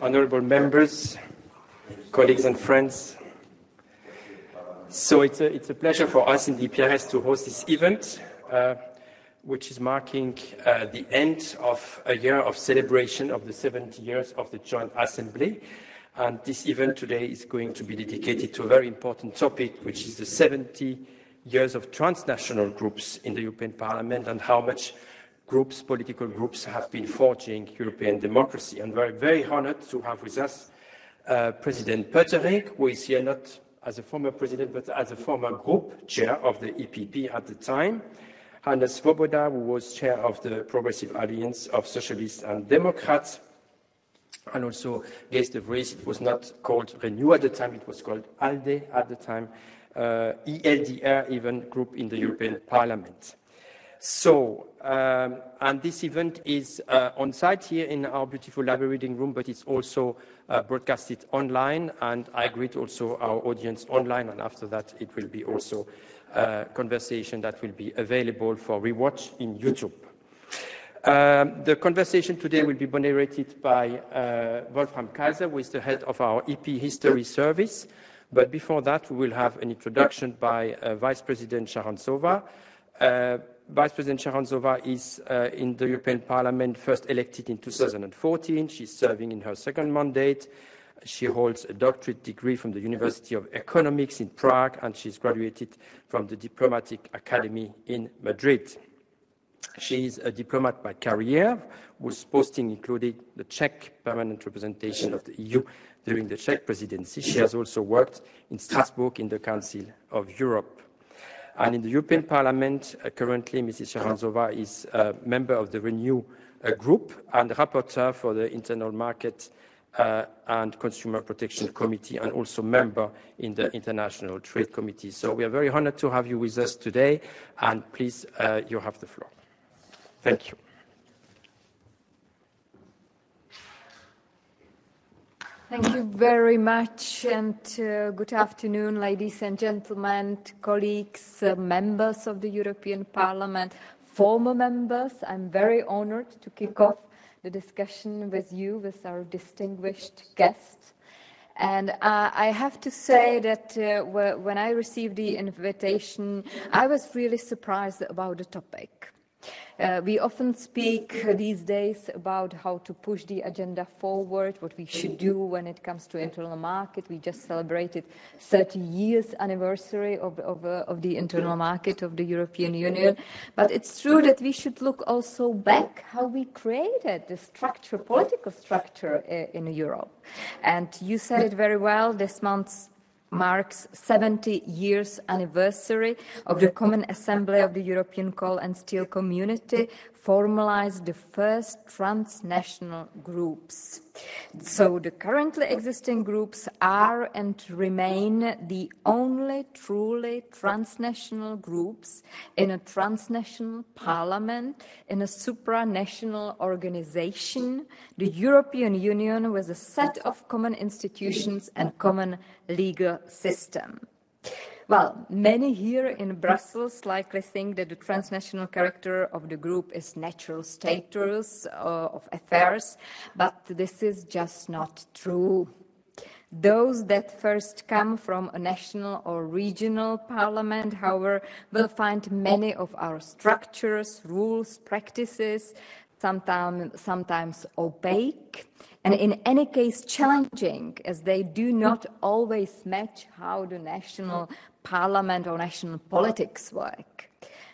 honorable members, colleagues and friends. So it's a, it's a pleasure for us in the EPRS to host this event, uh, which is marking uh, the end of a year of celebration of the 70 years of the Joint Assembly. And this event today is going to be dedicated to a very important topic, which is the 70 years of transnational groups in the European Parliament and how much groups, political groups, have been forging European democracy. And we're very honored to have with us uh, President Pöttering, who is here not as a former president, but as a former group chair of the EPP at the time. Hannes Swoboda, who was chair of the Progressive Alliance of Socialists and Democrats, and also Gijs de Vries. It was not called Renew at the time, it was called ALDE at the time, uh, ELDR even group in the European Parliament. So, um, and this event is uh, on site here in our beautiful library reading room, but it's also uh, broadcasted online, and I greet also our audience online, and after that it will be also a uh, conversation that will be available for rewatch in YouTube. Um, the conversation today will be moderated by uh, Wolfram Kaiser, who is the head of our EP History Service. But before that, we will have an introduction by uh, Vice President Charanzova. Uh, Vice President Charanzova is uh, in the European Parliament, first elected in 2014. She's serving in her second mandate. She holds a doctorate degree from the University of Economics in Prague, and she's graduated from the Diplomatic Academy in Madrid. She is a diplomat by career, whose posting included the Czech permanent representation of the EU during the Czech presidency. She has also worked in Strasbourg in the Council of Europe. And in the European Parliament, uh, currently Mrs. Charanzova is a member of the Renew uh, group and rapporteur for the Internal Market uh, and Consumer Protection Committee and also member in the International Trade Committee. So we are very honored to have you with us today and please, uh, you have the floor. Thank you. Thank you very much, and uh, good afternoon, ladies and gentlemen, colleagues, uh, members of the European Parliament, former members. I'm very honored to kick off the discussion with you, with our distinguished guests. And uh, I have to say that uh, when I received the invitation, I was really surprised about the topic. Uh, we often speak these days about how to push the agenda forward, what we should do when it comes to internal market. We just celebrated 30 years anniversary of, of, uh, of the internal market of the European Union. But it's true that we should look also back how we created the structure, political structure uh, in Europe. And you said it very well this month's marks 70 years anniversary of the Common Assembly of the European Coal and Steel Community formalized the first transnational groups. So the currently existing groups are and remain the only truly transnational groups in a transnational parliament, in a supranational organization, the European Union with a set of common institutions and common legal system. Well, many here in Brussels likely think that the transnational character of the group is natural status uh, of affairs, but this is just not true. Those that first come from a national or regional parliament, however, will find many of our structures, rules, practices, sometimes, sometimes opaque, and in any case challenging, as they do not always match how the national parliament or national politics work.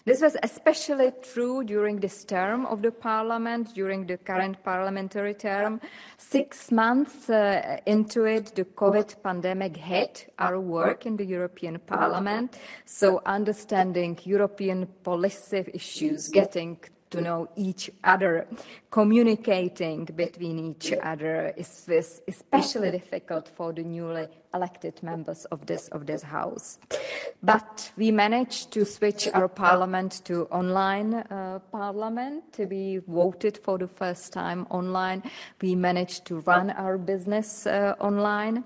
This was especially true during this term of the parliament, during the current parliamentary term. Six months uh, into it, the COVID pandemic hit our work in the European Parliament. So understanding European policy issues, getting to know each other, communicating between each other is, is especially difficult for the newly elected members of this of this house. But we managed to switch our parliament to online uh, parliament. We voted for the first time online. We managed to run our business uh, online.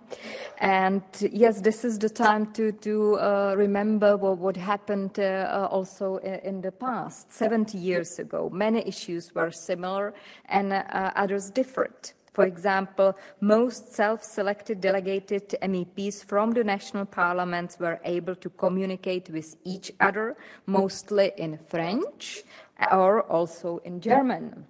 And yes, this is the time to to uh, remember what, what happened uh, uh, also in the past. 70 years ago, many issues were similar and uh, others different. For example, most self-selected delegated MEPs from the national parliaments were able to communicate with each other, mostly in French or also in German.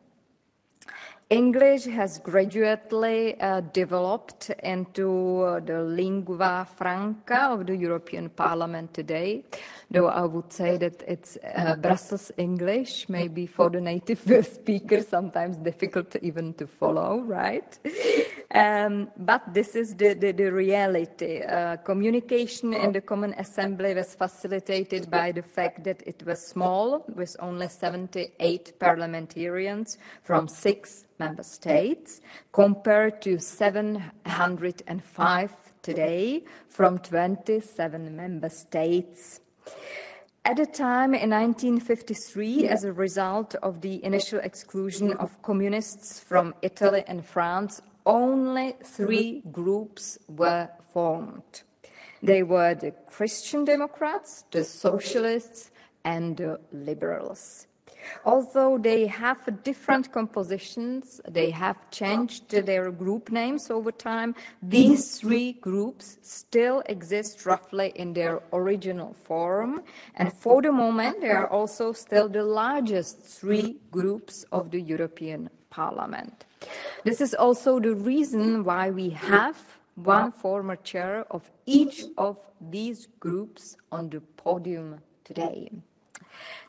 English has gradually uh, developed into uh, the lingua franca of the European Parliament today, though I would say that it's uh, Brussels English, maybe for the native speaker, sometimes difficult even to follow, right? Um, but this is the, the, the reality. Uh, communication in the Common Assembly was facilitated by the fact that it was small, with only 78 parliamentarians from six member states, compared to 705 today from 27 member states. At a time in 1953, as a result of the initial exclusion of communists from Italy and France, only three mm-hmm. groups were formed. They were the Christian Democrats, the Socialists, and the Liberals. Although they have different compositions, they have changed their group names over time, these three groups still exist roughly in their original form. And for the moment, they are also still the largest three groups of the European Parliament. This is also the reason why we have one former chair of each of these groups on the podium today.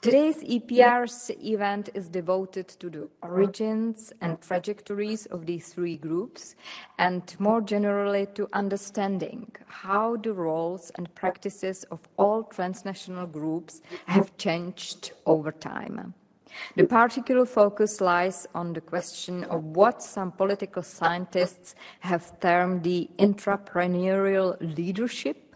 Today's EPRS event is devoted to the origins and trajectories of these three groups and more generally to understanding how the roles and practices of all transnational groups have changed over time. The particular focus lies on the question of what some political scientists have termed the intrapreneurial leadership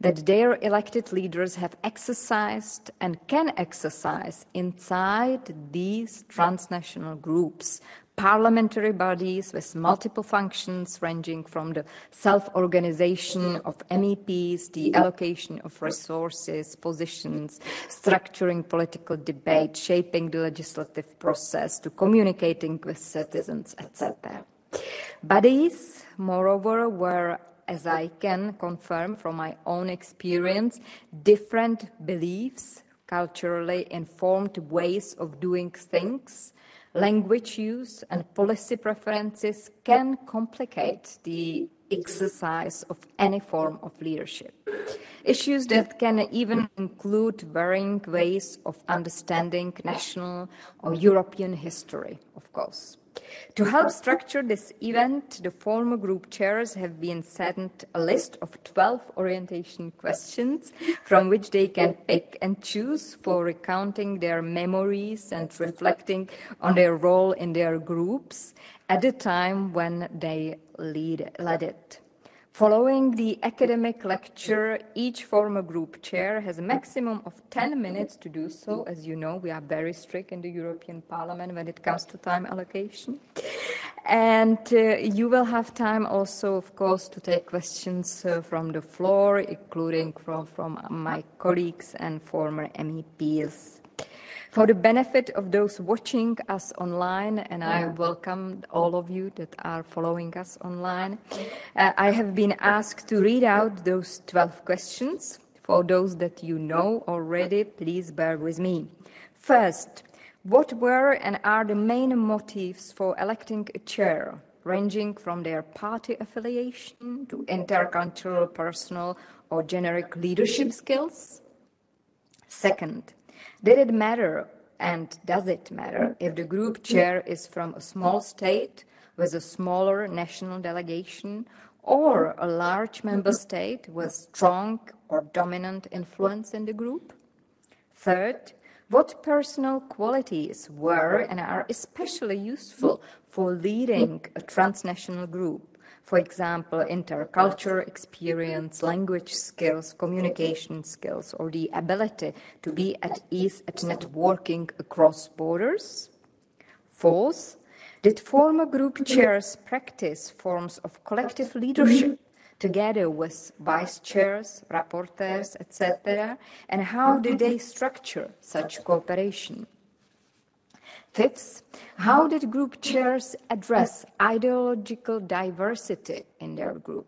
that their elected leaders have exercised and can exercise inside these transnational groups, parliamentary bodies with multiple functions ranging from the self-organization of MEPs, the allocation of resources, positions, structuring political debate, shaping the legislative process, to communicating with citizens, etc. Bodies, moreover, were as I can confirm from my own experience, different beliefs, culturally informed ways of doing things, language use, and policy preferences can complicate the exercise of any form of leadership. Issues that can even include varying ways of understanding national or European history, of course. To help structure this event, the former group chairs have been sent a list of 12 orientation questions from which they can pick and choose for recounting their memories and reflecting on their role in their groups at the time when they lead, led it. Following the academic lecture, each former group chair has a maximum of 10 minutes to do so. As you know, we are very strict in the European Parliament when it comes to time allocation. And uh, you will have time also, of course, to take questions uh, from the floor, including from, from my colleagues and former MEPs. For the benefit of those watching us online, and I welcome all of you that are following us online, uh, I have been asked to read out those 12 questions. For those that you know already, please bear with me. First, what were and are the main motives for electing a chair, ranging from their party affiliation to intercultural, personal, or generic leadership skills? Second, did it matter, and does it matter, if the group chair is from a small state with a smaller national delegation or a large member mm-hmm. state with strong or dominant influence in the group? Third, what personal qualities were and are especially useful for leading a transnational group? For example, intercultural experience, language skills, communication skills, or the ability to be at ease at networking across borders. Fourth, did former group chairs practice forms of collective leadership together with vice chairs, rapporteurs, etc., and how did they structure such cooperation? Fifth, how did group chairs address ideological diversity in their group?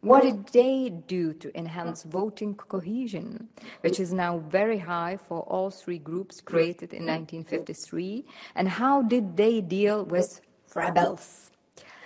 What did they do to enhance voting cohesion, which is now very high for all three groups created in 1953? And how did they deal with rebels?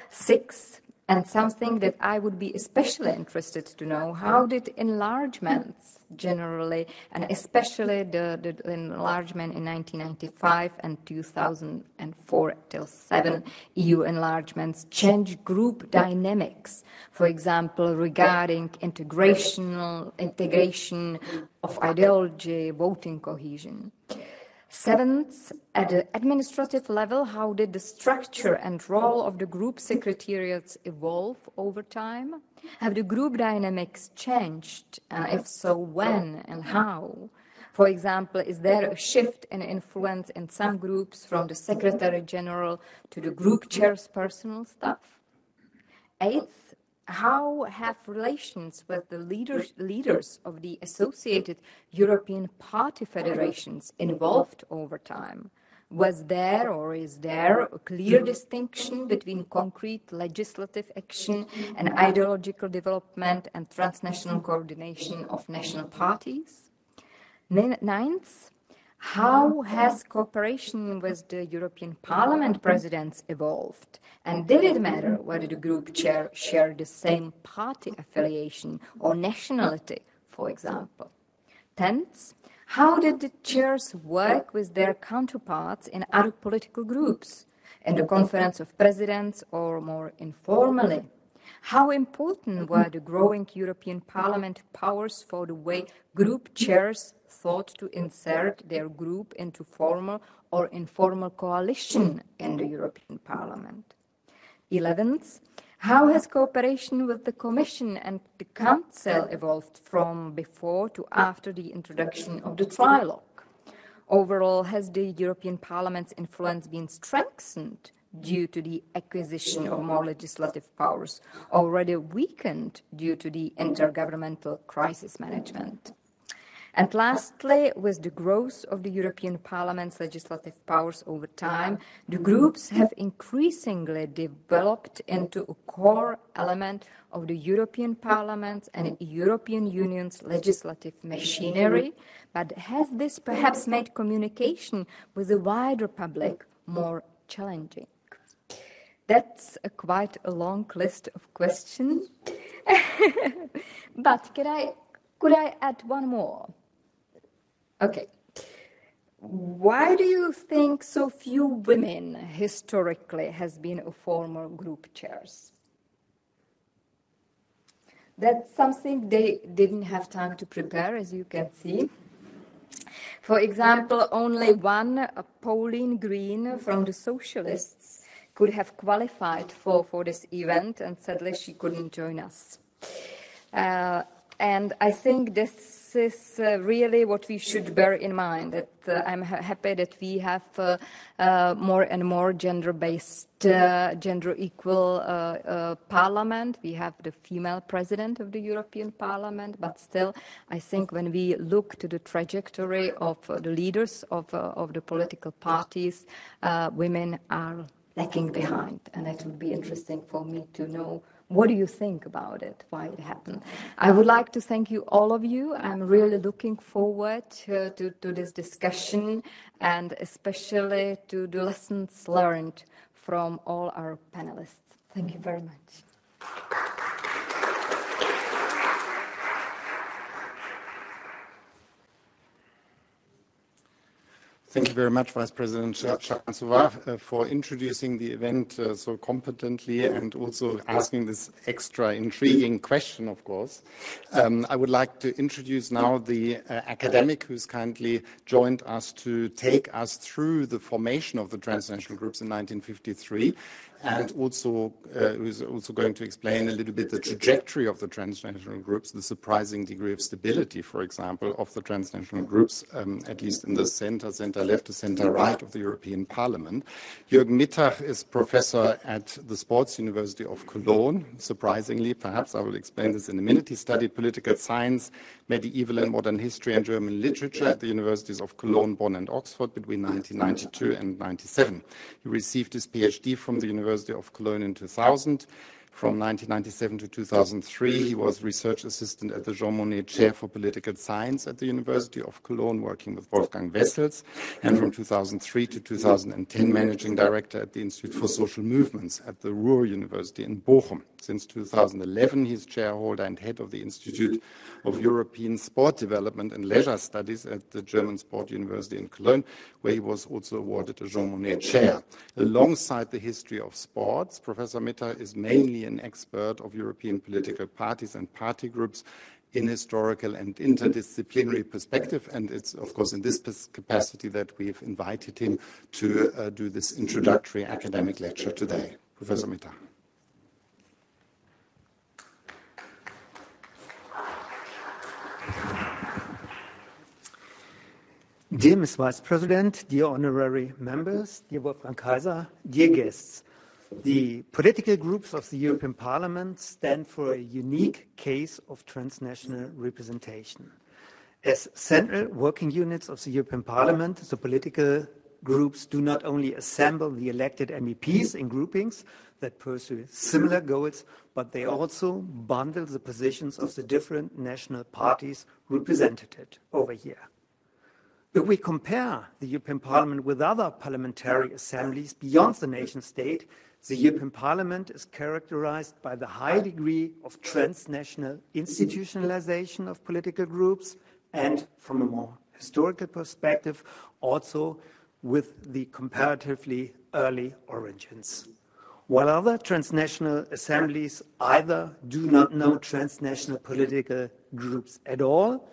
Six, and something that I would be especially interested to know, how did enlargements generally, and especially the, the enlargement in 1995 and 2004 till 7 EU enlargements change group dynamics, for example, regarding integration, integration of ideology, voting cohesion. Seventh, at the administrative level, how did the structure and role of the group secretariats evolve over time? Have the group dynamics changed? And if so, when and how? For example, is there a shift in influence in some groups from the Secretary General to the group chair's personal staff? Eighth, how have relations with the leaders, leaders of the associated European party federations evolved over time? Was there or is there a clear mm-hmm. distinction between concrete legislative action and ideological development and transnational coordination of national parties? Ninth, how has cooperation with the European Parliament presidents evolved? And did it matter whether the group chair shared the same party affiliation or nationality, for example? Tenth, how did the chairs work with their counterparts in other political groups, in the Conference of Presidents or more informally? How important mm-hmm. were the growing European Parliament powers for the way group mm-hmm. chairs thought to insert their group into formal or informal coalition in the European Parliament? 11th, how has cooperation with the Commission and the Council evolved from before to after the introduction of the trilogue? Overall, has the European Parliament's influence been strengthened due to the acquisition of more legislative powers, already weakened due to the intergovernmental crisis management? And lastly, with the growth of the European Parliament's legislative powers over time, the groups have increasingly developed into a core element of the European Parliament and European Union's legislative machinery. But has this perhaps made communication with the wider public more challenging? That's a quite a long list of questions. but could I, could I add one more? Okay. Why do you think so few women historically has been a former group chairs? That's something they didn't have time to prepare, as you can see. For example, only one, uh, Pauline Green from the Socialists, could have qualified for, for this event, and sadly she couldn't join us. Uh, and I think this is uh, really what we should bear in mind. That uh, I'm ha happy that we have uh, uh more and more gender-based, uh, gender-equal uh, parliament. We have the female president of the European Parliament, but still, I think when we look to the trajectory of the leaders of, of the political parties, women are lagging behind, and it would be interesting for me to know what do you think about it? Why it happened? I would like to thank you, all of you. I'm really looking forward to, to, to this discussion and especially to the lessons learned from all our panelists. Thank you very much. Thank you very much, Vice President Charanzova, uh, for introducing the event uh, so competently and also asking this extra intriguing question, of course. Um, I would like to introduce now the uh, academic who's kindly joined us to take us through the formation of the transnational groups in 1953 and also uh, who's also going to explain a little bit the trajectory of the transnational groups, the surprising degree of stability, for example, of the transnational groups, um, at least in the center, center center-left to center-right of the European Parliament. Jürgen Mittag is professor at the Sports University of Cologne. Surprisingly, perhaps I will explain this in a minute. He studied political science, medieval and modern history, and German literature at the universities of Cologne, Bonn, and Oxford between 1992 and 97. He received his PhD from the University of Cologne in 2000. From 1997 to 2003, he was research assistant at the Jean Monnet Chair for Political Science at the University of Cologne, working with oh. Wolfgang Wessels, and from 2003 to 2010, managing director at the Institute for Social Movements at the Ruhr University in Bochum. Since 2011, he is chairholder and head of the Institute of European Sport Development and Leisure Studies at the German Sport University in Cologne, where he was also awarded a Jean Monnet Chair. Alongside the history of sports, Professor Mittag is mainly an expert of European political parties and party groups in historical and interdisciplinary perspective. And it's, of course, in this capacity that we've invited him to uh, do this introductory academic lecture today. Professor Mittag. Dear Ms. Vice President, dear honorary members, dear Wolfgang Kaiser, dear guests, the political groups of the European Parliament stand for a unique case of transnational representation. As central working units of the European Parliament, the political groups do not only assemble the elected MEPs in groupings that pursue similar goals, but they also bundle the positions of the different national parties represented over here. If we compare the European Parliament with other parliamentary assemblies beyond the nation state, the European Parliament is characterized by the high degree of transnational institutionalization of political groups and, from a more historical perspective, also with the comparatively early origins. While other transnational assemblies either do not know transnational political groups at all,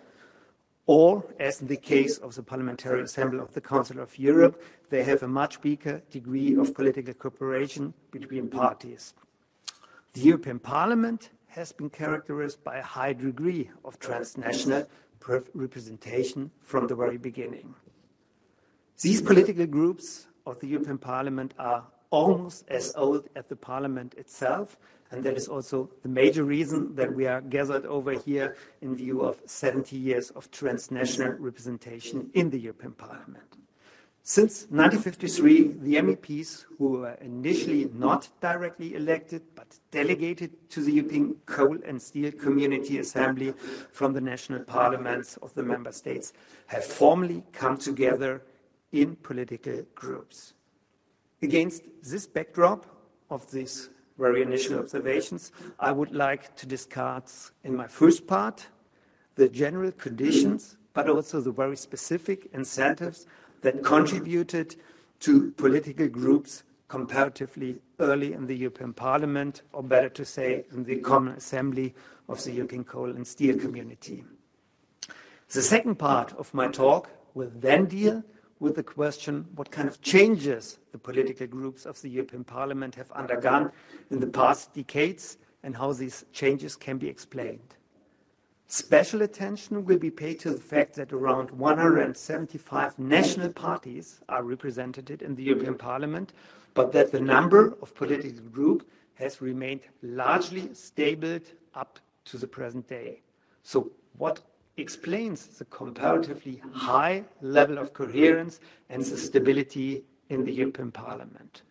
or, as in the case of the Parliamentary Assembly of the Council of Europe, they have a much weaker degree of political cooperation between parties. The European Parliament has been characterized by a high degree of transnational representation from the very beginning. These political groups of the European Parliament are almost as old as the Parliament itself and that is also the major reason that we are gathered over here in view of 70 years of transnational representation in the European Parliament. Since 1953, the MEPs who were initially not directly elected but delegated to the European Coal and Steel Community Assembly from the national parliaments of the member states have formally come together in political groups. Against this backdrop of these very initial observations, I would like to discuss in my first part the general conditions, but also the very specific incentives that contributed to political groups comparatively early in the European Parliament, or better to say, in the Common Assembly of the European Coal and Steel Community. The second part of my talk will then deal with the question what kind of changes the political groups of the European Parliament have undergone in the past decades and how these changes can be explained. Special attention will be paid to the fact that around 175 national parties are represented in the European Parliament, but that the number of political groups has remained largely stable up to the present day. So what explains the comparatively high level of coherence and the stability in the European Parliament.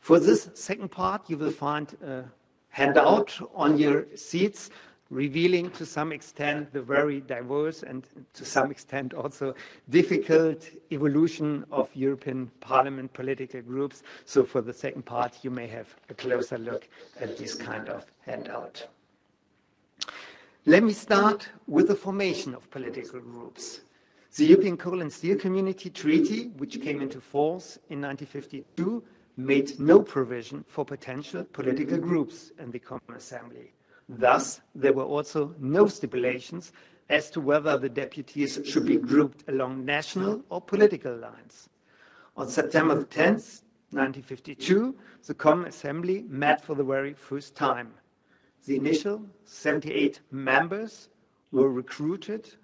For this second part, you will find a handout on your seats revealing to some extent the very diverse and to some extent also difficult evolution of European Parliament political groups. So for the second part, you may have a closer look at this kind of handout. Let me start with the formation of political groups. The European Coal and Steel Community Treaty, which came into force in 1952, made no provision for potential political groups in the Common Assembly. Thus, there were also no stipulations as to whether the deputies should be grouped along national or political lines. On September 10, 1952, the Common Assembly met for the very first time. The initial 78 members were recruited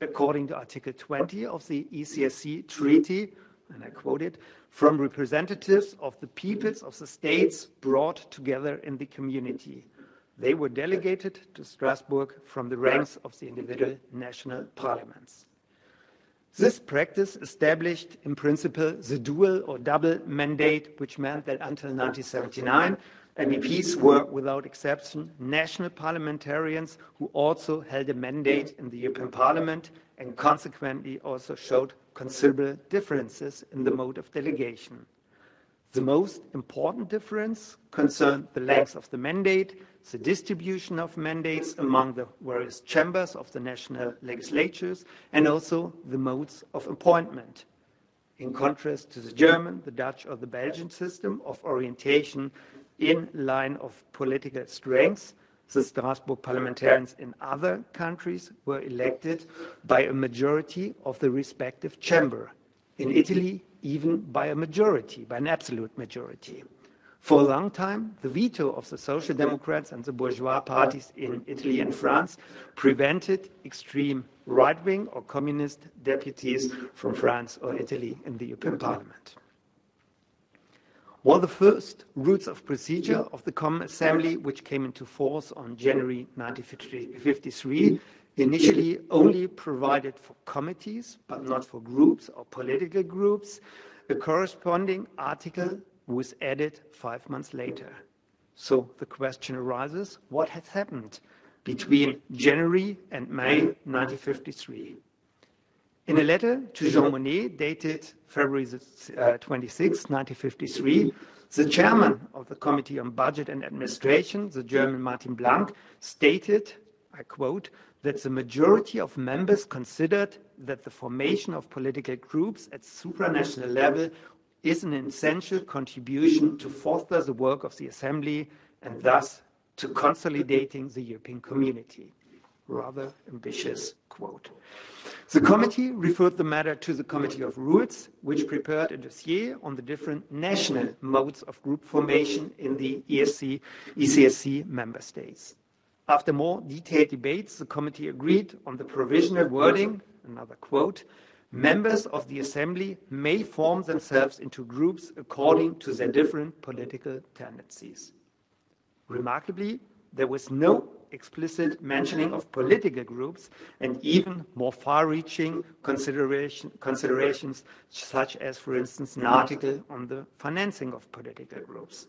according to Article 20 of the ECSC Treaty, and I quote it, from representatives of the peoples of the states brought together in the community. They were delegated to Strasbourg from the ranks of the individual national parliaments. This practice established, in principle, the dual or double mandate, which meant that until 1979, MEPs were, without exception, national parliamentarians who also held a mandate in the European Parliament and consequently also showed considerable differences in the mode of delegation. The most important difference concerned the length of the mandate, the distribution of mandates among the various chambers of the national legislatures, and also the modes of appointment. In contrast to the German, the Dutch, or the Belgian system of orientation in line of political strength, the Strasbourg parliamentarians in other countries were elected by a majority of the respective chamber. In Italy, even by a majority, by an absolute majority. For a long time, the veto of the Social Democrats and the bourgeois parties in Italy and France prevented extreme right wing or communist deputies from France or Italy in the European Parliament. While the first rules of procedure of the Common Assembly, which came into force on January 1953, initially only provided for committees, but not for groups or political groups, a corresponding article was added five months later. So the question arises what has happened between January and May 1953? In a letter to Jean Monnet, dated February uh, 26, 1953, the chairman of the Committee on Budget and Administration, the German Martin Blank, stated, I quote, that the majority of members considered that the formation of political groups at supranational level is an essential contribution to foster the work of the Assembly and thus to consolidating the European community. Rather ambitious quote. The committee referred the matter to the Committee of Rules, which prepared a dossier on the different national modes of group formation in the ESC, ECSC member states. After more detailed debates, the committee agreed on the provisional wording, another quote, members of the assembly may form themselves into groups according to their different political tendencies. Remarkably, there was no explicit mentioning of political groups and even more far-reaching consideration, considerations such as, for instance, an article on the financing of political groups.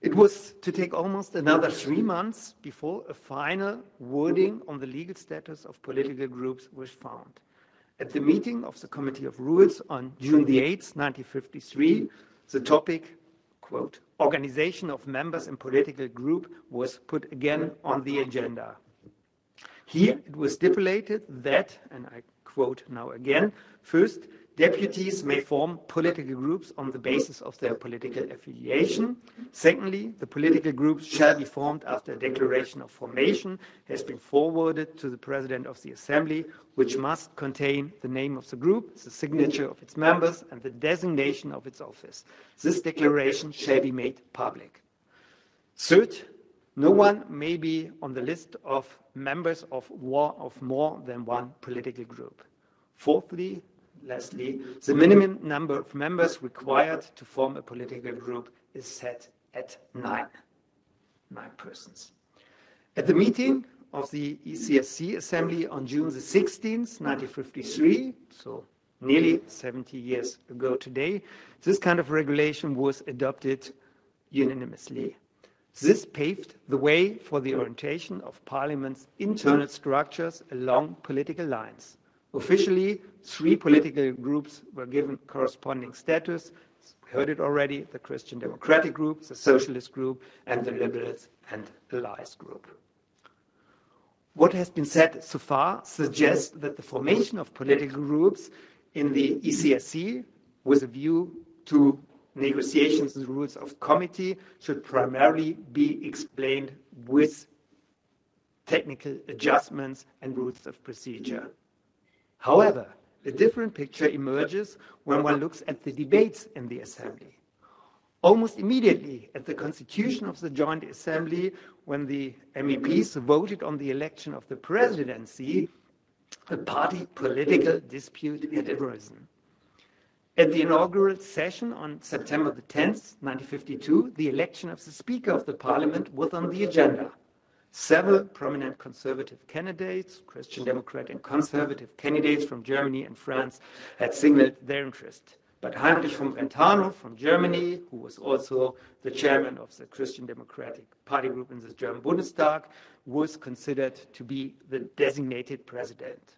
It was to take almost another three months before a final wording on the legal status of political groups was found. At the meeting of the Committee of Rules on June the 8th, 1953, the topic, quote, organization of members in political group was put again on the agenda. Here it was stipulated that, and I quote now again, first, Deputies may form political groups on the basis of their political affiliation. Secondly, the political groups shall be formed after a declaration of formation has been forwarded to the President of the Assembly, which must contain the name of the group, the signature of its members, and the designation of its office. This declaration shall be made public. Third, no one may be on the list of members of, of more than one political group. Fourthly, Leslie, the minimum number of members required to form a political group is set at nine, nine persons. At the meeting of the ECSC Assembly on June the 16th, 1953, so nearly 70 years ago today, this kind of regulation was adopted unanimously. This paved the way for the orientation of Parliament's internal structures along political lines. Officially, three political groups were given corresponding status. We heard it already the Christian Democratic Group, the Socialist Group, and the Liberals and Allies Group. What has been said so far suggests that the formation of political groups in the ECSC with a view to negotiations and rules of committee should primarily be explained with technical adjustments and rules of procedure. However, a different picture emerges when one looks at the debates in the Assembly. Almost immediately at the constitution of the Joint Assembly, when the MEPs voted on the election of the presidency, a party political dispute had arisen. At the inaugural session on September the 10th, 1952, the election of the Speaker of the Parliament was on the agenda. Several prominent conservative candidates, Christian Democrat and conservative candidates from Germany and France, had signaled their interest. But Heinrich von Brentano from Germany, who was also the chairman of the Christian Democratic Party group in the German Bundestag, was considered to be the designated president.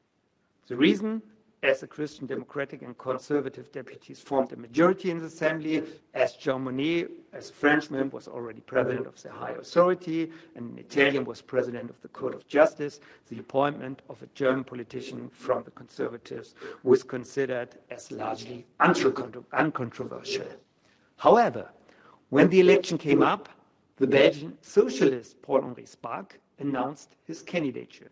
The reason as the Christian Democratic and Conservative deputies formed a majority in the Assembly, as Jean Monnet, as a Frenchman, was already president of the High Authority, and an Italian was president of the Court of Justice, the appointment of a German politician from the Conservatives was considered as largely uncontroversial. However, when the election came up, the Belgian socialist Paul-Henri Spaak announced his candidature.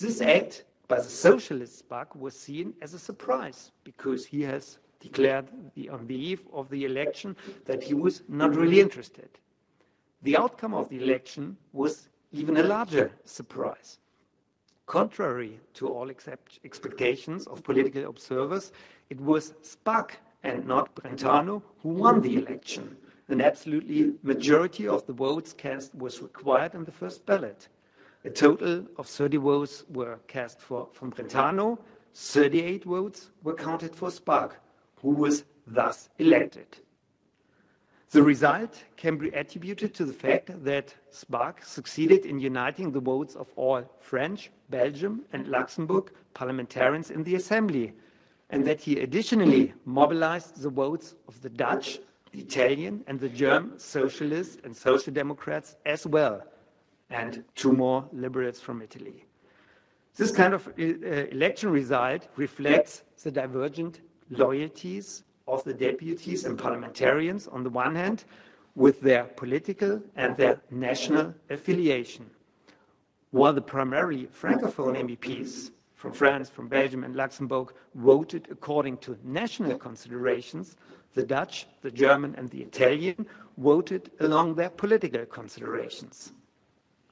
This act by the socialist Spaak was seen as a surprise because he has declared the, on the eve of the election that he was not really interested. The outcome of the election was even a larger surprise. Contrary to all expectations of political observers, it was Spaak and not Brentano who won the election. An absolutely majority of the votes cast was required in the first ballot. A total of 30 votes were cast for Brentano, 38 votes were counted for Spaak, who was thus elected. The result can be attributed to the fact that Spaak succeeded in uniting the votes of all French, Belgium, and Luxembourg parliamentarians in the Assembly, and that he additionally mobilized the votes of the Dutch, the Italian, and the German socialists and social democrats as well, and two more liberals from Italy. This kind of uh, election result reflects the divergent loyalties of the deputies and parliamentarians on the one hand, with their political and their national affiliation, while the primarily francophone MEPs from France, from Belgium, and Luxembourg voted according to national considerations, the Dutch, the German, and the Italian voted along their political considerations.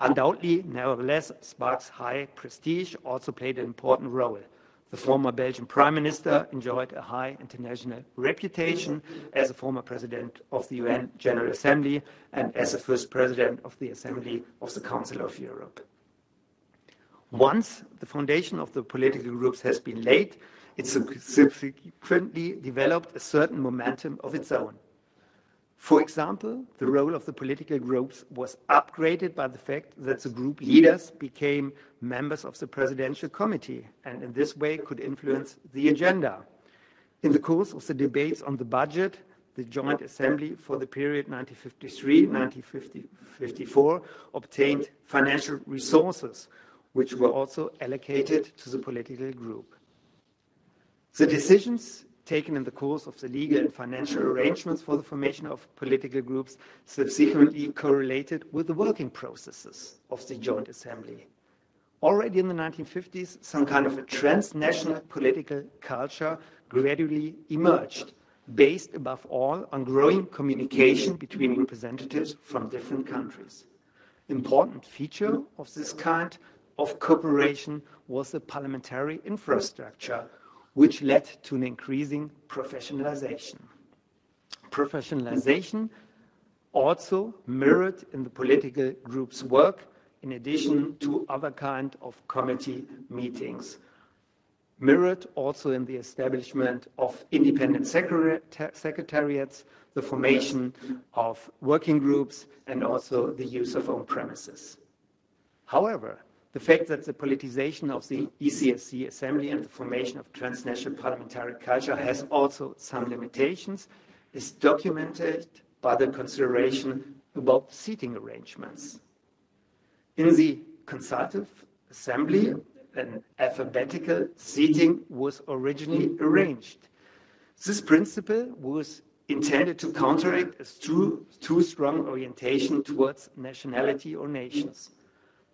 Undoubtedly, nevertheless, Spaak's high prestige also played an important role. The former Belgian prime minister enjoyed a high international reputation as a former president of the UN General Assembly and as the first president of the Assembly of the Council of Europe. Once the foundation of the political groups has been laid, it subsequently developed a certain momentum of its own. For example, the role of the political groups was upgraded by the fact that the group leaders became members of the presidential committee and in this way could influence the agenda. In the course of the debates on the budget, the Joint Assembly for the period 1953-1954 obtained financial resources, which were also allocated to the political group. The decisions taken in the course of the legal and financial arrangements for the formation of political groups subsequently correlated with the working processes of the Joint Assembly. Already in the 1950s, some kind of a transnational political culture gradually emerged, based above all on growing communication between representatives from different countries. Important feature of this kind of cooperation was the parliamentary infrastructure, which led to an increasing professionalization. Professionalization also mirrored in the political group's work in addition to other kind of committee meetings mirrored also in the establishment of independent secretariats, the formation of working groups, and also the use of own premises. However, the fact that the politicization of the ECSC assembly and the formation of transnational parliamentary culture has also some limitations is documented by the consideration about seating arrangements. In the consultative assembly, an alphabetical seating was originally arranged. This principle was intended to counteract a too, too strong orientation towards nationality or nations.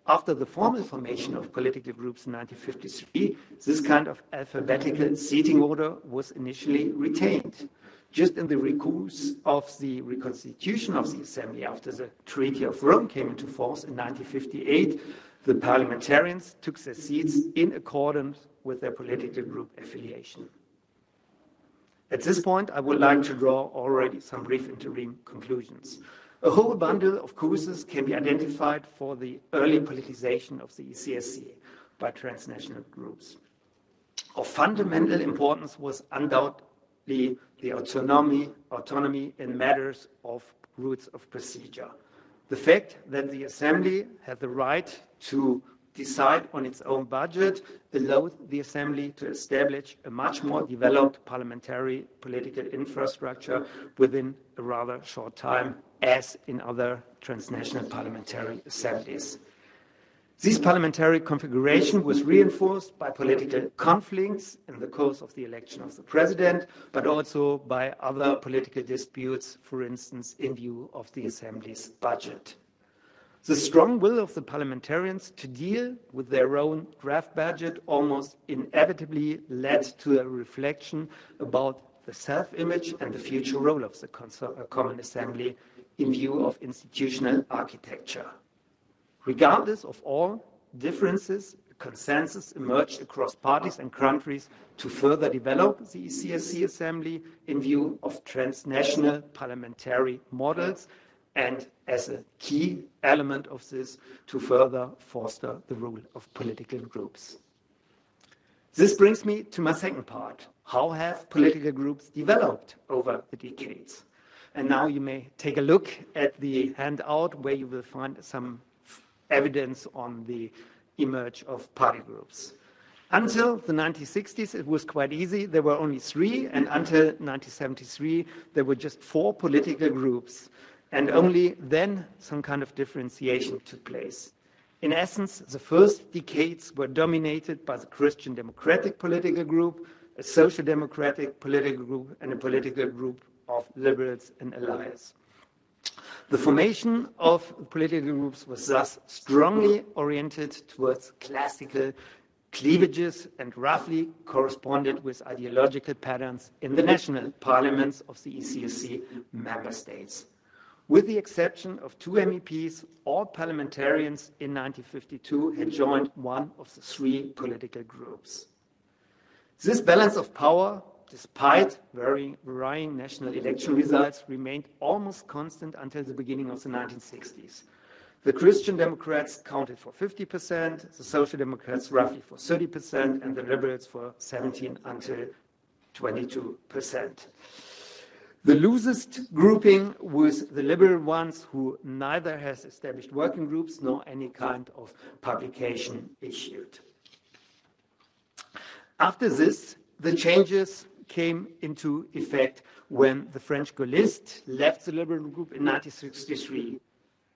After the formal formation of political groups in 1953, this kind of alphabetical seating order was initially retained. Just in the course of the reconstitution of the assembly after the Treaty of Rome came into force in 1958, The parliamentarians took their seats in accordance with their political group affiliation. At this point, I would like to draw already some brief interim conclusions. A whole bundle of causes can be identified for the early politicization of the ECSC by transnational groups. Of fundamental importance was undoubtedly the autonomy, autonomy in matters of rules of procedure. The fact that the Assembly had the right to decide on its own budget allowed the Assembly to establish a much more developed parliamentary political infrastructure within a rather short time, as in other transnational parliamentary assemblies. This parliamentary configuration was reinforced by political conflicts in the course of the election of the president, but also by other political disputes, for instance, in view of the Assembly's budget. The strong will of the parliamentarians to deal with their own draft budget almost inevitably led to a reflection about the self image and the future role of the uh, Common Assembly in view of institutional architecture. Regardless of all differences, consensus emerged across parties and countries to further develop the ECSC Assembly in view of transnational parliamentary models and as a key element of this to further foster the role of political groups. This brings me to my second part. How have political groups developed over the decades? And now you may take a look at the handout where you will find some evidence on the emerge of party groups. Until the 1960s, it was quite easy. There were only three, and until 1973, there were just four political groups. And only then some kind of differentiation took place. In essence, the first decades were dominated by the Christian Democratic political group, a social democratic political group, and a political group of liberals and allies. The formation of political groups was thus strongly oriented towards classical cleavages and roughly corresponded with ideological patterns in the national parliaments of the ECSC member states. With the exception of two MEPs, all parliamentarians in 1952 had joined one of the three political groups. This balance of power despite varying, varying national election results, remained almost constant until the beginning of the 1960s. The Christian Democrats counted for 50%, the Social Democrats roughly for 30%, and the Liberals for 17 until 22%. The loosest grouping was the liberal ones who neither has established working groups nor any kind of publication issued. After this, the changes came into effect when the French Gaullists left the liberal group in 1963.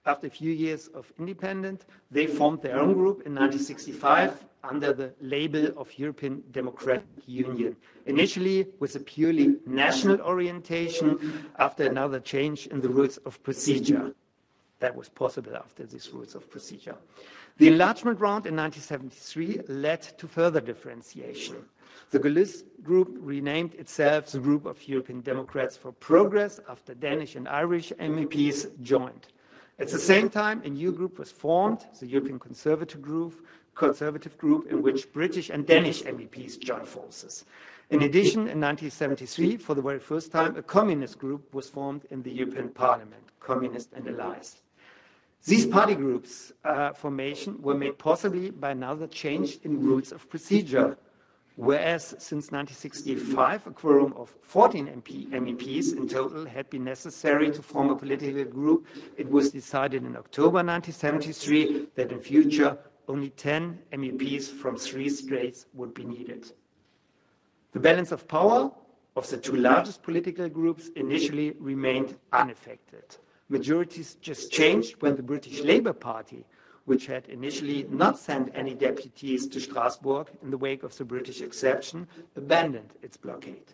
After a few years of independence, they formed their own group in 1965 under the label of European Democratic Union, initially with a purely national orientation after another change in the rules of procedure. That was possible after these rules of procedure. The enlargement round in 1973 led to further differentiation. The Gaullist group renamed itself the Group of European Democrats for Progress after Danish and Irish MEPs joined. At the same time, a new group was formed, the European Conservative Group, Conservative Group, in which British and Danish MEPs joined forces. In addition, in 1973, for the very first time, a communist group was formed in the European Parliament, Communist and Allies. These party groups uh, formation were made possibly by another change in rules of procedure whereas since 1965 a quorum of 14 MP, MEPs in total had been necessary to form a political group, it was decided in October 1973 that in future only 10 MEPs from three states would be needed. The balance of power of the two largest political groups initially remained unaffected. Majorities just changed when the British Labour Party which had initially not sent any deputies to Strasbourg in the wake of the British exception, abandoned its blockade.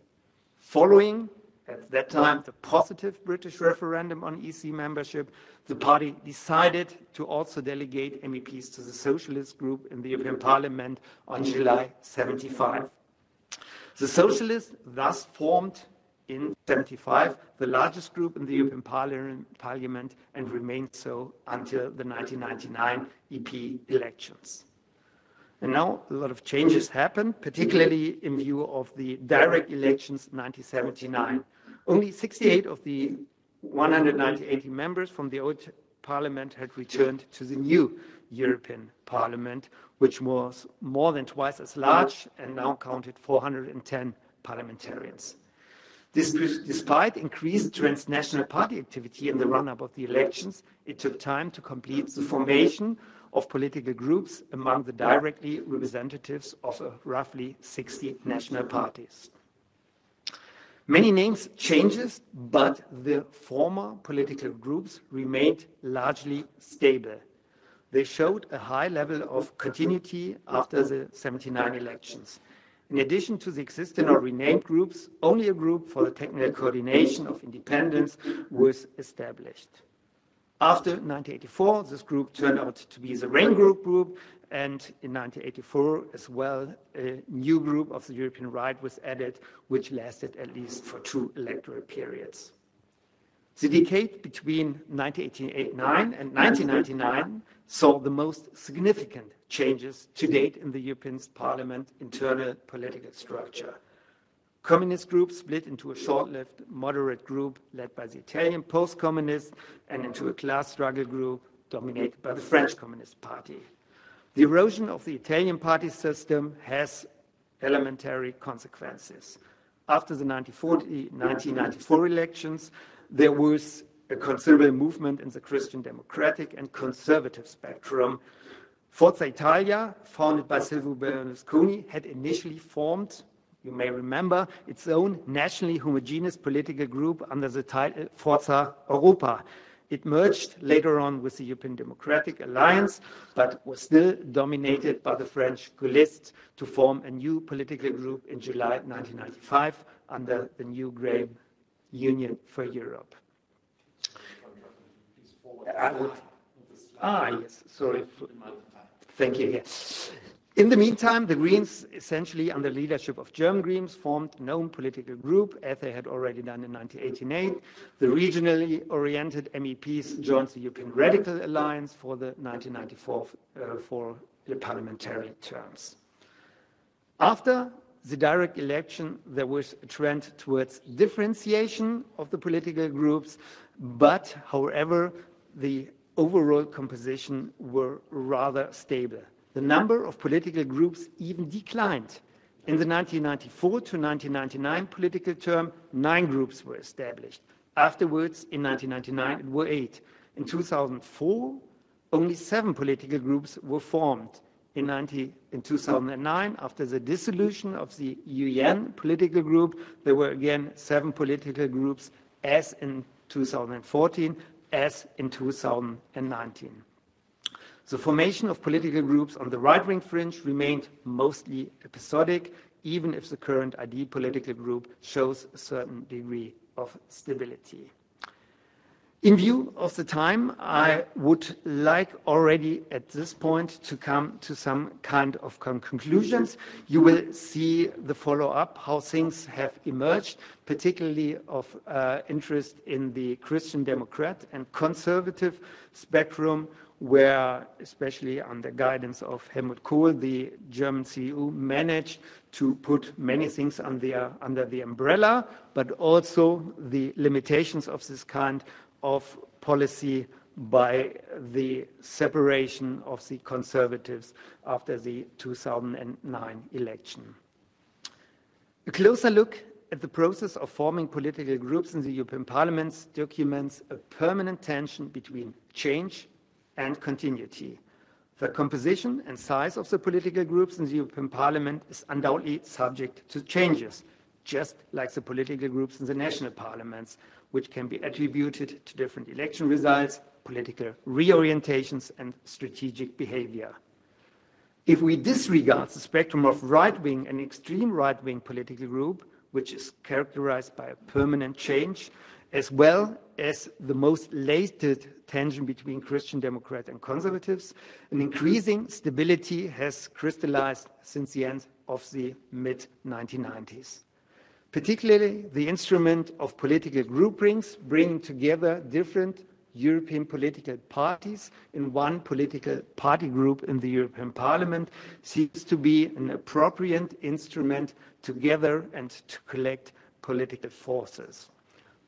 Following, at that time, the positive British referendum on EC membership, the party decided to also delegate MEPs to the Socialist group in the European Parliament on July 75. The Socialists thus formed in 75, the largest group in the European Parliament, and remained so until the 1999 EP elections. And now a lot of changes happened, particularly in view of the direct elections 1979. Only 68 of the 198 members from the old parliament had returned to the new European Parliament, which was more than twice as large and now counted 410 parliamentarians. Despite increased transnational party activity in the run-up of the elections, it took time to complete the formation of political groups among the directly representatives of uh, roughly 60 national parties. Many names changes, but the former political groups remained largely stable. They showed a high level of continuity after the 79 elections. In addition to the existing or renamed groups, only a group for the technical coordination of independence was established. After 1984, this group turned out to be the REIN Group group, and in 1984 as well, a new group of the European right was added, which lasted at least for two electoral periods. The decade between 1989 and 1999 saw the most significant changes to date in the European Parliament internal political structure. Communist group split into a short-lived moderate group led by the Italian post-communists and into a class struggle group dominated by the French Communist Party. The erosion of the Italian party system has elementary consequences. After the 1994 elections, there was a considerable movement in the Christian democratic and conservative spectrum. Forza Italia, founded by Silvio Berlusconi, had initially formed you may remember, its own nationally homogeneous political group under the title Forza Europa. It merged later on with the European Democratic Alliance, but was still dominated by the French Gaullists to form a new political group in July 1995 under the new Grey Union for Europe. Would, ah, yes, sorry. Thank you. Yes. In the meantime, the Greens, essentially under the leadership of German Greens, formed a known political group, as they had already done in 1988. The regionally oriented MEPs joined the European Radical Alliance for the 1994 uh, for the parliamentary terms. After the direct election, there was a trend towards differentiation of the political groups, but however, the overall composition were rather stable the number of political groups even declined. In the 1994 to 1999 political term, nine groups were established. Afterwards, in 1999, it were eight. In 2004, only seven political groups were formed. In, 90, in 2009, after the dissolution of the UN political group, there were again seven political groups, as in 2014, as in 2019. The formation of political groups on the right-wing fringe remained mostly episodic, even if the current ID political group shows a certain degree of stability. In view of the time, I would like already at this point to come to some kind of conclusions. You will see the follow-up, how things have emerged, particularly of uh, interest in the Christian Democrat and conservative spectrum, where, especially under guidance of Helmut Kohl, the German CDU managed to put many things under, under the umbrella, but also the limitations of this kind of policy by the separation of the conservatives after the 2009 election. A closer look at the process of forming political groups in the European Parliament documents a permanent tension between change and continuity. The composition and size of the political groups in the European Parliament is undoubtedly subject to changes, just like the political groups in the national parliaments, which can be attributed to different election results, political reorientations, and strategic behavior. If we disregard the spectrum of right wing and extreme right wing political group, which is characterized by a permanent change, as well as the most latest tension between Christian Democrats and conservatives. An increasing stability has crystallized since the end of the mid 1990s. Particularly the instrument of political groupings, bringing together different European political parties in one political party group in the European Parliament seems to be an appropriate instrument to gather and to collect political forces.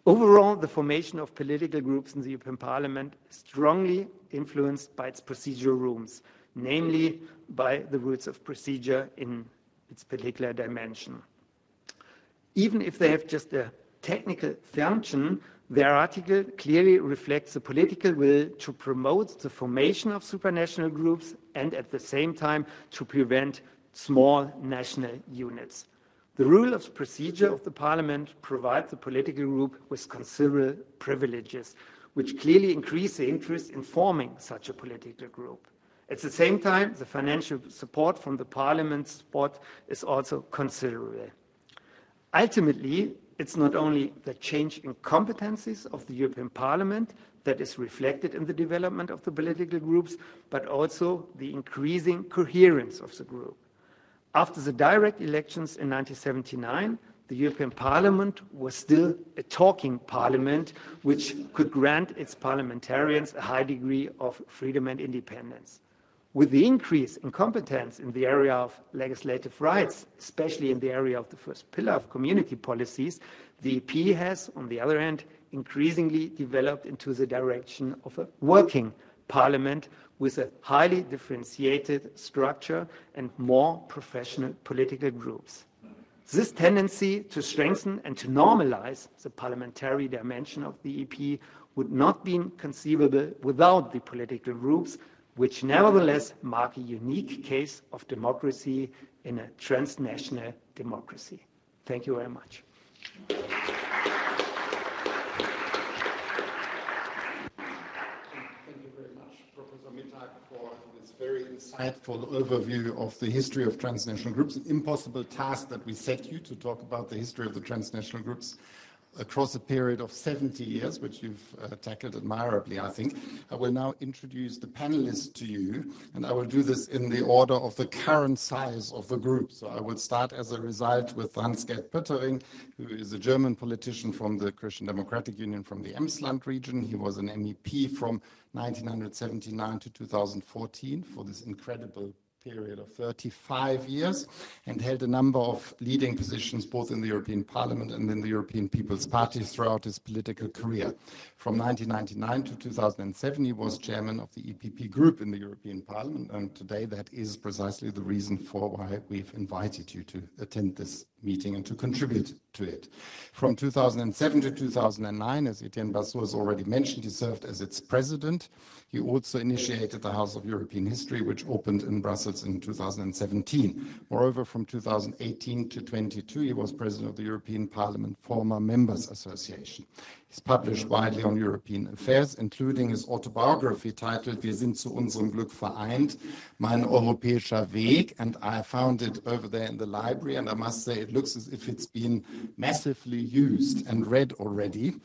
Overall, the formation of political groups in the European Parliament is strongly influenced by its procedural rules, namely by the rules of procedure in its particular dimension. Even if they have just a technical function, their article clearly reflects the political will to promote the formation of supranational groups and at the same time to prevent small national units. The rule of procedure of the parliament provides the political group with considerable privileges, which clearly increase the interest in forming such a political group. At the same time, the financial support from the parliament's support is also considerable. Ultimately, it's not only the change in competencies of the European Parliament that is reflected in the development of the political groups, but also the increasing coherence of the group. After the direct elections in 1979, the European Parliament was still a talking parliament, which could grant its parliamentarians a high degree of freedom and independence. With the increase in competence in the area of legislative rights, especially in the area of the first pillar of community policies, the EP has, on the other hand, increasingly developed into the direction of a working parliament with a highly differentiated structure and more professional political groups. This tendency to strengthen and to normalize the parliamentary dimension of the EP would not be conceivable without the political groups which nevertheless mark a unique case of democracy in a transnational democracy. Thank you very much. Thank you very much, Professor Mittag, for this very insightful overview of the history of transnational groups. An impossible task that we set you to talk about the history of the transnational groups across a period of 70 years, which you've uh, tackled admirably, I think. I will now introduce the panelists to you, and I will do this in the order of the current size of the group. So I will start as a result with Hans-Gert Pöttering, who is a German politician from the Christian Democratic Union from the Emsland region. He was an MEP from 1979 to 2014 for this incredible period of 35 years and held a number of leading positions both in the European Parliament and in the European People's Party throughout his political career. From 1999 to 2007, he was chairman of the EPP group in the European Parliament, and today that is precisely the reason for why we've invited you to attend this meeting and to contribute to it. From 2007 to 2009, as Etienne Bassot has already mentioned, he served as its president. He also initiated the House of European History, which opened in Brussels in 2017. Moreover, from 2018 to 22, he was president of the European Parliament Former Members Association. He's published widely on European affairs, including his autobiography titled Wir sind zu unserem Glück vereint, mein europäischer Weg. And I found it over there in the library, and I must say it looks as if it's been massively used and read already.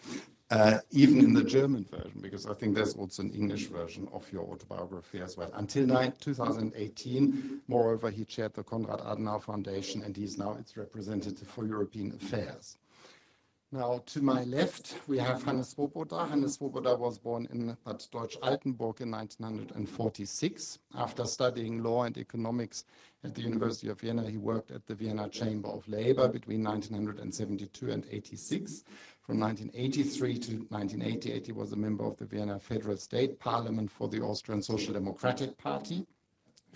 Uh, even in the German version, because I think there's also an English version of your autobiography as well. Until 2018, moreover, he chaired the Konrad Adenauer Foundation and he's now its representative for European affairs. Now, to my left, we have Hannes Swoboda. Hannes Swoboda was born in Bad Deutsch-Altenburg in 1946. After studying law and economics at the University of Vienna, he worked at the Vienna Chamber of Labor between 1972 and 86. From 1983 to 1988, he was a member of the Vienna Federal State Parliament for the Austrian Social Democratic Party.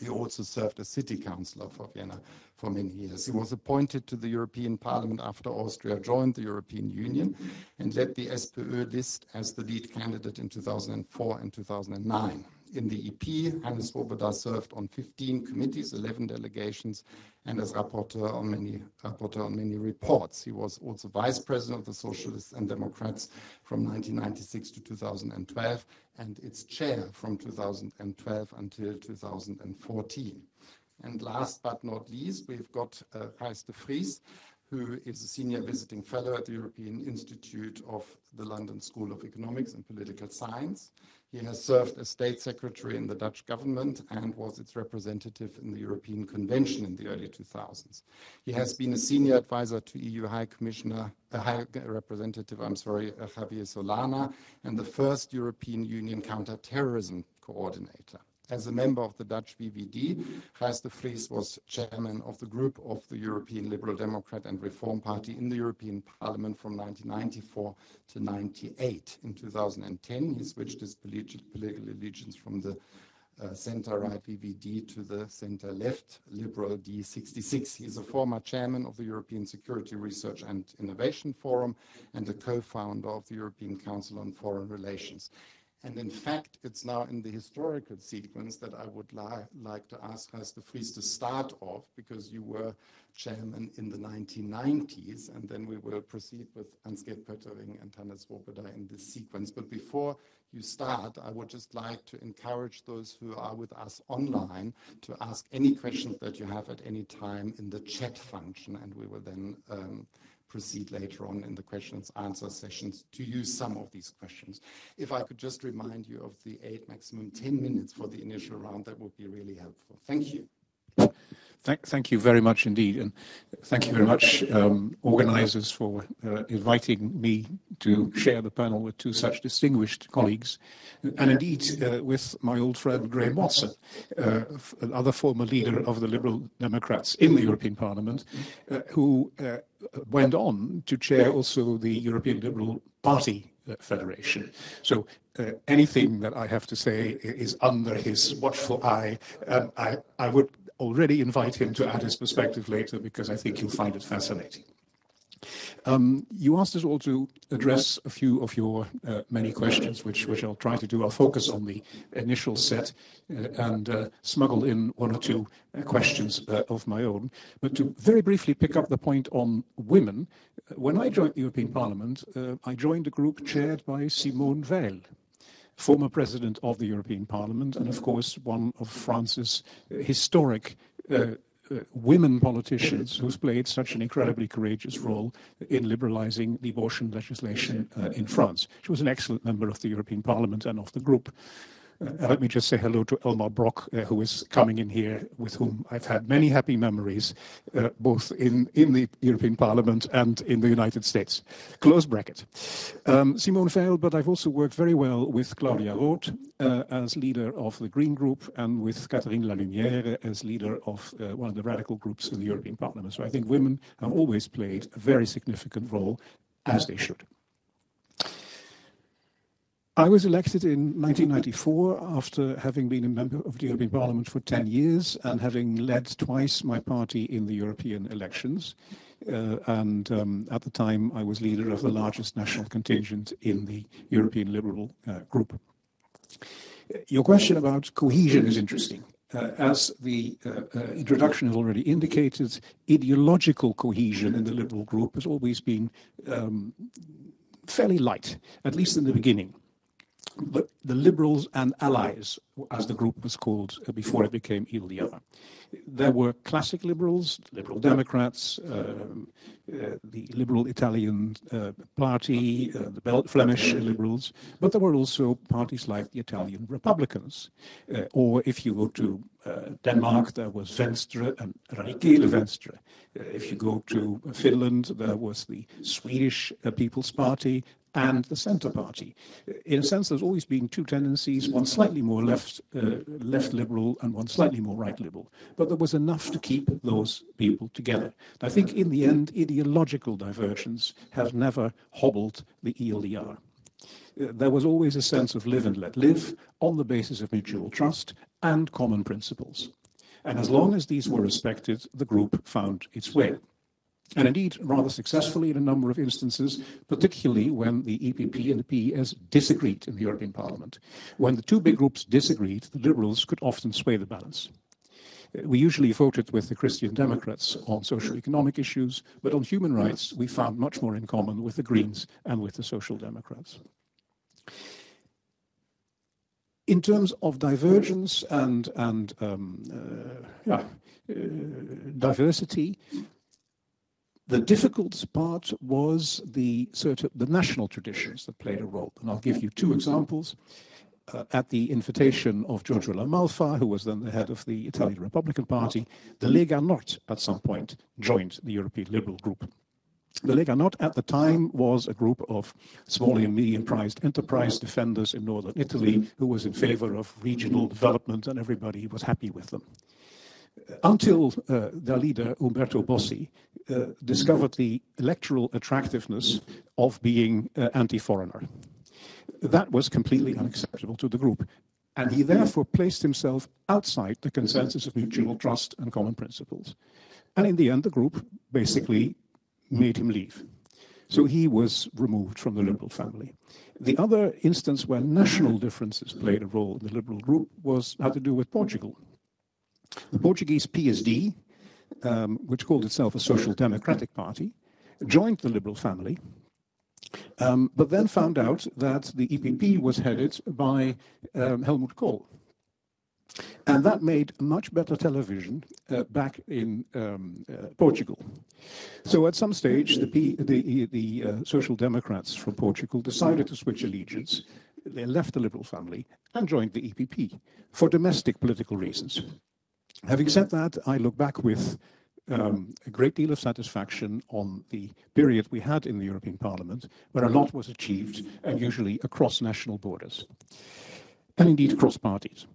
He also served as city councillor for Vienna for many years. He was appointed to the European Parliament after Austria joined the European Union and led the SPÖ list as the lead candidate in 2004 and 2009 in the EP, Hannes Swoboda served on 15 committees, 11 delegations, and as rapporteur on many rapporteur on many reports. He was also vice president of the Socialists and Democrats from 1996 to 2012, and its chair from 2012 until 2014. And last but not least, we've got uh, de Vries, who is a senior visiting fellow at the European Institute of the London School of Economics and Political Science. He has served as state secretary in the Dutch government and was its representative in the European Convention in the early 2000s. He has been a senior advisor to EU High Commissioner, uh, High Representative, I'm sorry, uh, Javier Solana, and the first European Union counterterrorism coordinator. As a member of the Dutch VVD, Gijs de Vries was chairman of the group of the European Liberal Democrat and Reform Party in the European Parliament from 1994 to 98. In 2010, he switched his political allegiance from the uh, center-right VVD to the center-left Liberal D66. He's a former chairman of the European Security Research and Innovation Forum and a co-founder of the European Council on Foreign Relations. And in fact, it's now in the historical sequence that I would li like to ask Gijs de to start off, because you were chairman in the 1990s, and then we will proceed with Hans-Gert Pöttering and Hannes Swoboda in this sequence. But before you start, I would just like to encourage those who are with us online to ask any questions that you have at any time in the chat function, and we will then um, proceed later on in the questions answer sessions to use some of these questions. If I could just remind you of the eight, maximum 10 minutes for the initial round, that would be really helpful. Thank you. Thank, thank you very much indeed. And thank you very much, um, organizers, for uh, inviting me to share the panel with two such distinguished colleagues. And indeed, uh, with my old friend Graham Watson, uh, another former leader of the Liberal Democrats in the European Parliament, uh, who uh, went on to chair also the European Liberal Party uh, Federation. So uh, anything that I have to say is under his watchful eye. Um, I, I would already invite him to add his perspective later because I think you'll find it fascinating. Um, you asked us all to address a few of your uh, many questions, which, which I'll try to do. I'll focus on the initial set uh, and uh, smuggle in one or two uh, questions uh, of my own. But to very briefly pick up the point on women, uh, when I joined the European Parliament, I joined a group chaired by Simone Veil former president of the European Parliament, and of course, one of France's historic uh, uh, women politicians who's played such an incredibly courageous role in liberalizing the abortion legislation uh, in France. She was an excellent member of the European Parliament and of the group. Uh, let me just say hello to Elmar Brok, uh, who is coming in here, with whom I've had many happy memories, uh, both in, in the European Parliament and in the United States. Close bracket. Um, Simone Veil, but I've also worked very well with Claudia Roth uh, as leader of the Green Group and with Catherine Lalumière as leader of uh, one of the radical groups in the European Parliament. So I think women have always played a very significant role, as they should. I was elected in 1994 after having been a member of the European Parliament for 10 years and having led twice my party in the European elections. Uh, and um, at the time, I was leader of the largest national contingent in the European Liberal uh, group. Your question about cohesion is interesting. Uh, as the uh, uh, introduction has already indicated, ideological cohesion in the Liberal group has always been um, fairly light, at least in the beginning the, the Liberals and Allies, as the group was called uh, before it became ELDR. There were classic liberals, liberal Democrats, um, uh, the liberal Italian uh, party, uh, the Bel Flemish liberals, but there were also parties like the Italian Republicans. Uh, or if you go to uh, Denmark, there was Venstre and Radikale Venstre. if you go to Finland, there was the Swedish People's Party and the Centre Party. In a sense, there's always been two tendencies, one slightly more left, uh, left liberal and one slightly more right liberal. But there was enough to keep those people together. I think in the end, ideological divergence has never hobbled the ELDR. Uh, there was always a sense of live and let live on the basis of mutual trust and common principles. And as long as these were respected, the group found its way and indeed rather successfully in a number of instances, particularly when the EPP and the PES disagreed in the European Parliament. When the two big groups disagreed, the Liberals could often sway the balance. We usually voted with the Christian Democrats on social economic issues, but on human rights, we found much more in common with the Greens and with the Social Democrats. In terms of divergence and, and um, uh, yeah, uh, diversity, The difficult part was the sort of the national traditions that played a role. And I'll give you two examples. Uh, at the invitation of Giorgio La Malfa, who was then the head of the Italian Republican Party, the Lega Nord at some point joined the European Liberal Group. The Lega Nord at the time was a group of small and medium-priced enterprise defenders in northern Italy who was in favor of regional development and everybody was happy with them. Until uh, their leader, Umberto Bossi, uh, discovered the electoral attractiveness of being uh, anti-foreigner. That was completely unacceptable to the group. And he therefore placed himself outside the consensus of mutual trust and common principles. And in the end, the group basically made him leave. So he was removed from the Liberal family. The other instance where national differences played a role in the Liberal group was had to do with Portugal. The Portuguese PSD, um, which called itself a Social Democratic Party, joined the Liberal family, um, but then found out that the EPP was headed by um, Helmut Kohl, and that made much better television uh, back in um, uh, Portugal. So at some stage, the, P, the, the uh, Social Democrats from Portugal decided to switch allegiance. They left the Liberal family and joined the EPP for domestic political reasons. Having said that, I look back with um, a great deal of satisfaction on the period we had in the European Parliament, where a lot was achieved, and usually across national borders, and indeed across parties.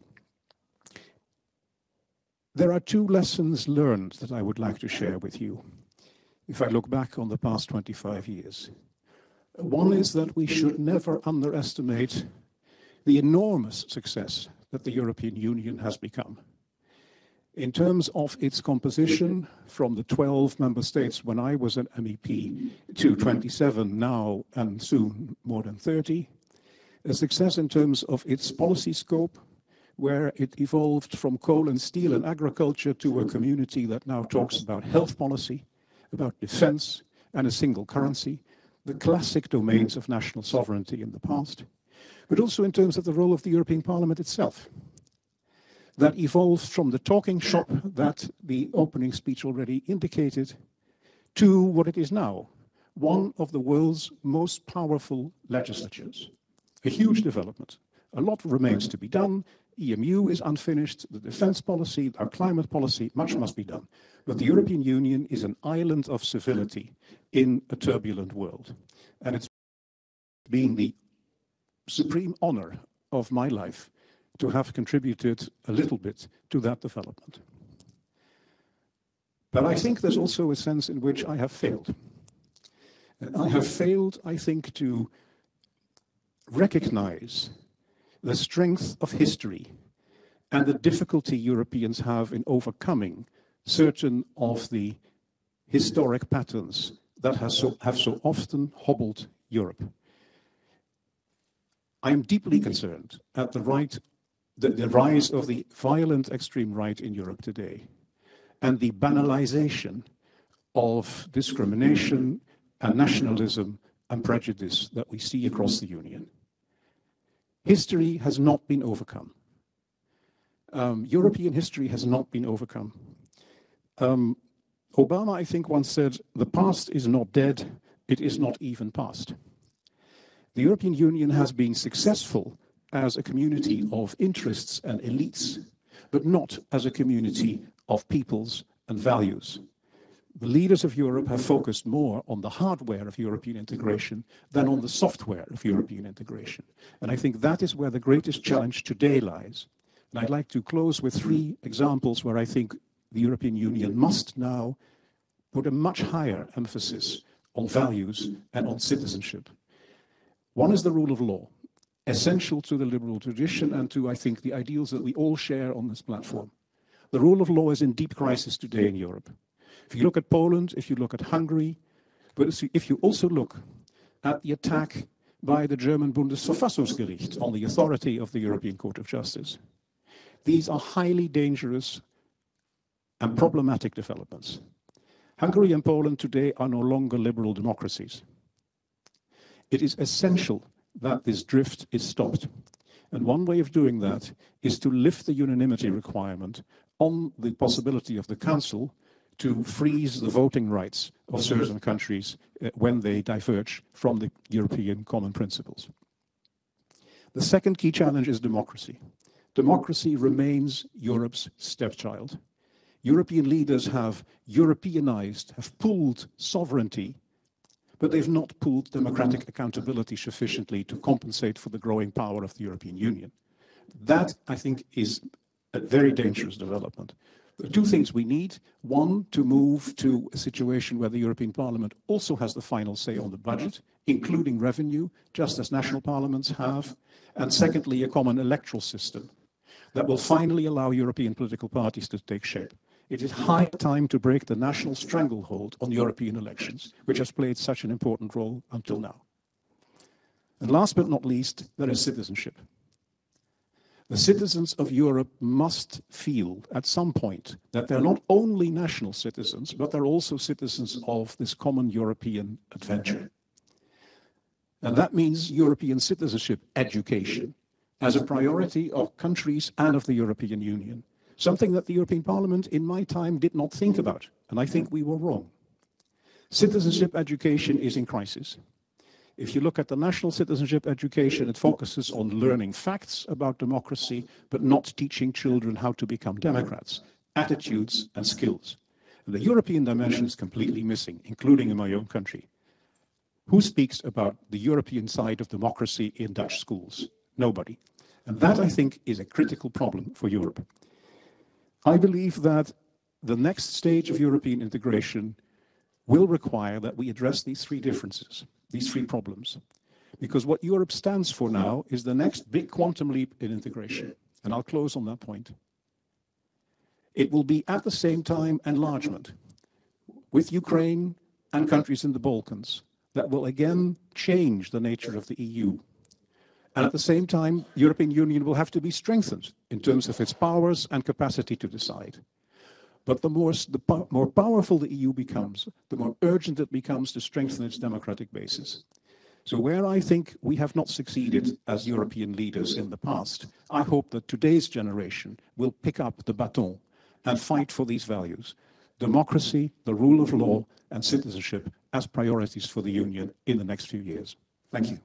There are two lessons learned that I would like to share with you if I look back on the past 25 years. One is that we should never underestimate the enormous success that the European Union has become. In terms of its composition, from the 12 member states when I was an MEP to 27 now and soon more than 30, a success in terms of its policy scope, where it evolved from coal and steel and agriculture to a community that now talks about health policy, about defense, and a single currency, the classic domains of national sovereignty in the past, but also in terms of the role of the European Parliament itself. That evolved from the talking shop that the opening speech already indicated to what it is now, one of the world's most powerful legislatures. A huge development. A lot remains to be done, EMU is unfinished, the defense policy, our climate policy, much must be done. But the European Union is an island of civility in a turbulent world. And it's been the supreme honor of my life to have contributed a little bit to that development. But I think there's also a sense in which I have failed. I have failed, I think, to recognize the strength of history and the difficulty Europeans have in overcoming certain of the historic patterns that so, have so often hobbled Europe. I am deeply concerned at the right, the, the rise of the violent extreme right in Europe today and the banalization of discrimination and nationalism and prejudice that we see across the Union. History has not been overcome. Um, European history has not been overcome. Um, Obama, I think, once said, the past is not dead, it is not even past. The European Union has been successful as a community of interests and elites, but not as a community of peoples and values the leaders of Europe have focused more on the hardware of European integration than on the software of European integration. And I think that is where the greatest challenge today lies. And I'd like to close with three examples where I think the European Union must now put a much higher emphasis on values and on citizenship. One is the rule of law, essential to the liberal tradition and to, I think, the ideals that we all share on this platform. The rule of law is in deep crisis today in Europe. If you look at Poland, if you look at Hungary, but if you also look at the attack by the German Bundesverfassungsgericht on the authority of the European Court of Justice, these are highly dangerous and problematic developments. Hungary and Poland today are no longer liberal democracies. It is essential that this drift is stopped. And one way of doing that is to lift the unanimity requirement on the possibility of the Council to freeze the voting rights of certain countries uh, when they diverge from the European common principles. The second key challenge is democracy. Democracy remains Europe's stepchild. European leaders have Europeanized, have pulled sovereignty, but they've not pulled democratic mm-hmm. accountability sufficiently to compensate for the growing power of the European Union. That, I think, is a very dangerous development. There are two things we need. One, to move to a situation where the European Parliament also has the final say on the budget, including revenue, just as national parliaments have. And secondly, a common electoral system that will finally allow European political parties to take shape. It is high time to break the national stranglehold on European elections, which has played such an important role until now. And last but not least, there is citizenship. The citizens of Europe must feel at some point that they're not only national citizens, but they're also citizens of this common European adventure. And that means European citizenship education as a priority of countries and of the European Union, something that the European Parliament in my time did not think about, and I think we were wrong. Citizenship education is in crisis. If you look at the national citizenship education, it focuses on learning facts about democracy, but not teaching children how to become democrats, attitudes and skills. The European dimension is completely missing, including in my own country. Who speaks about the European side of democracy in Dutch schools? Nobody. And that, I think, is a critical problem for Europe. I believe that the next stage of European integration will require that we address these three differences, these three problems. Because what Europe stands for now is the next big quantum leap in integration. And I'll close on that point. It will be at the same time enlargement with Ukraine and countries in the Balkans that will again change the nature of the EU. And at the same time, the European Union will have to be strengthened in terms of its powers and capacity to decide. But the more, the po more powerful the EU becomes, the more urgent it becomes to strengthen its democratic basis. So where I think we have not succeeded as European leaders in the past, I hope that today's generation will pick up the baton and fight for these values. Democracy, the rule of law, and citizenship as priorities for the Union in the next few years. Thank you.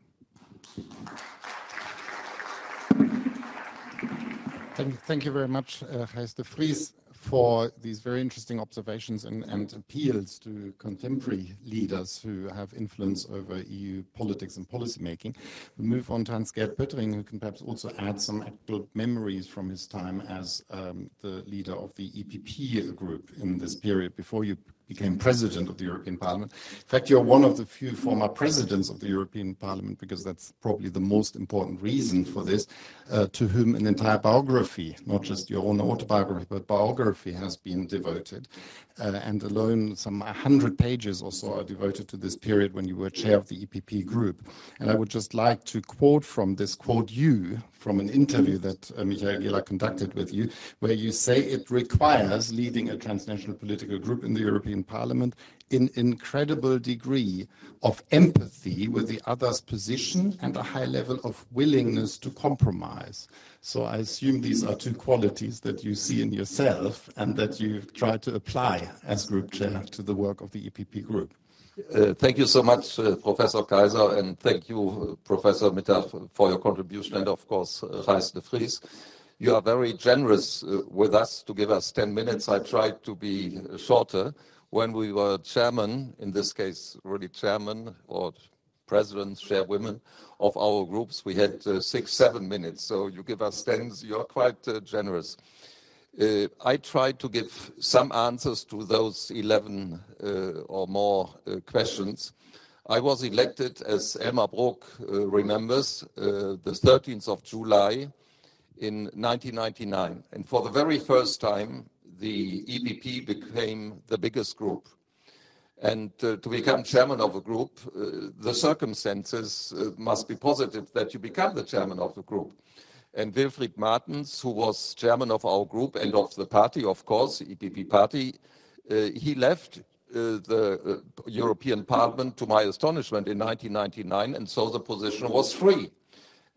Thank, thank you very much, uh, de Vries for these very interesting observations and, and, appeals to contemporary leaders who have influence over EU politics and policymaking. We move on to Hans-Gert Pöttering, who can perhaps also add some actual memories from his time as um, the leader of the EPP group in this period before you became president of the European Parliament. In fact, you're one of the few former presidents of the European Parliament, because that's probably the most important reason for this, uh, to whom an entire biography, not just your own autobiography, but biography has been devoted. Uh, and alone some 100 pages or so are devoted to this period when you were chair of the EPP group. And I would just like to quote from this, quote you, from an interview that uh, Michael Gehler conducted with you, where you say it requires leading a transnational political group in the European Parliament in incredible degree of empathy with the other's position and a high level of willingness to compromise. So I assume these are two qualities that you see in yourself and that you try to apply as group chair to the work of the EPP group. Uh, thank you so much, uh, Professor Kaiser, and thank you, uh, Professor Mittag, for your contribution, and of course, uh, Gijs de Vries. You are very generous uh, with us to give us 10 minutes. I tried to be shorter. When we were chairman, in this case, really chairman or presidents, chairwomen of our groups, we had uh, six, seven minutes. So you give us 10, you're quite generous. Uh, I tried to give some answers to those 11 uh, or more uh, questions. I was elected, as Elmar Brok uh, remembers, uh, the 13th of July in 1999. And for the very first time, the EPP became the biggest group. And uh, to become chairman of a group, the circumstances must be positive that you become the chairman of the group and Wilfried Martens, who was chairman of our group and of the party, of course, EPP party, uh, he left uh, the uh, European Parliament to my astonishment in 1999, and so the position was free.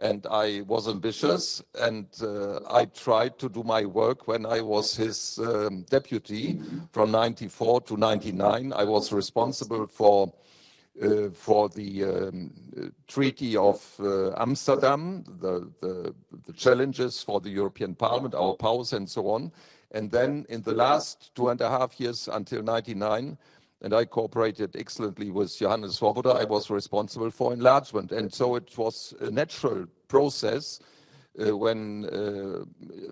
And I was ambitious and uh, I tried to do my work when I was his um, deputy from 94 to 99. I was responsible for uh, for the um, Treaty of uh, Amsterdam, the, the, the, challenges for the European Parliament, our powers, and so on. And then in the last two and a half years until 99, and I cooperated excellently with Johannes Swoboda. I was responsible for enlargement. And so it was a natural process uh, when uh,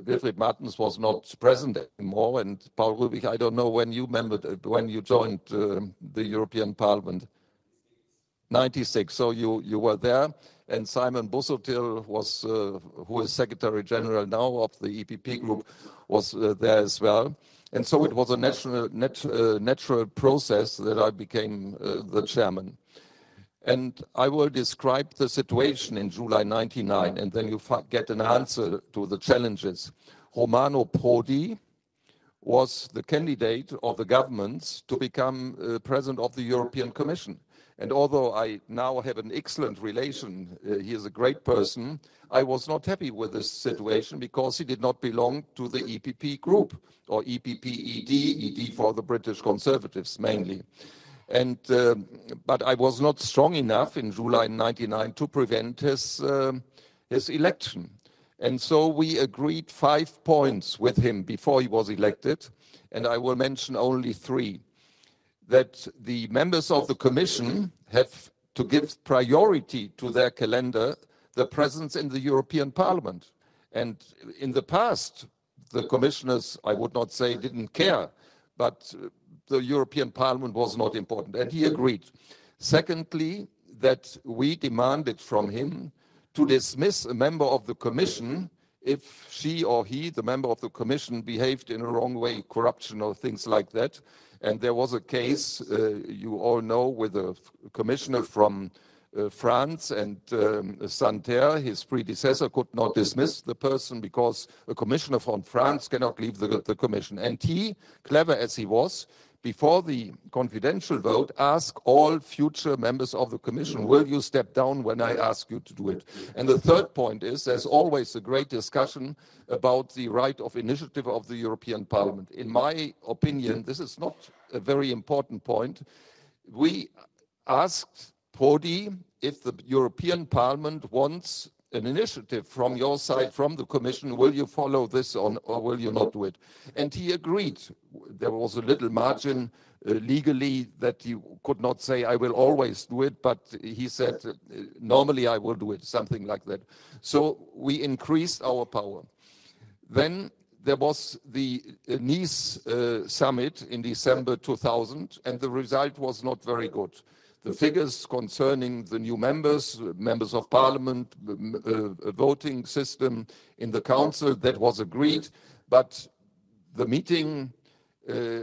Wilfried Martens was not present anymore. And Paul Rübig, I don't know when you uh, when you joined uh, the European Parliament. 96, so you, you were there. And Simon Busuttil was, uh, who is Secretary General now of the EPP group, was uh, there as well. And so it was a natural, nat, uh, natural process that I became uh, the chairman. And I will describe the situation in July 99, and then you get an answer to the challenges. Romano Prodi was the candidate of the governments to become uh, president of the European Commission. And although I now have an excellent relation, uh, he is a great person, I was not happy with this situation because he did not belong to the EPP group or EPP ED, ED for the British Conservatives mainly. And, uh, but I was not strong enough in July 99 to prevent his, uh, his election. And so we agreed five points with him before he was elected, and I will mention only three that the members of the Commission have to give priority to their calendar the presence in the European Parliament. And in the past, the commissioners, I would not say didn't care, but the European Parliament was not important. And he agreed. Secondly, that we demanded from him to dismiss a member of the Commission if she or he, the member of the Commission, behaved in a wrong way, corruption or things like that. And there was a case, uh, you all know, with a commissioner from uh, France and um, Santer, his predecessor, could not dismiss the person because a commissioner from France cannot leave the, the commission. And he, clever as he was, before the confidential vote, ask all future members of the Commission, will you step down when I ask you to do it? And the third point is there's always a great discussion about the right of initiative of the European Parliament. In my opinion, this is not a very important point. We asked Prodi if the European Parliament wants an initiative from your side, from the Commission, will you follow this on or will you not do it? And he agreed. There was a little margin uh, legally that he could not say, I will always do it, but he said, uh, normally I will do it, something like that. So we increased our power. Then there was the uh, Nice uh, summit in December 2000, and the result was not very good the figures concerning the new members, members of parliament, uh, voting system in the council, that was agreed. But the meeting uh,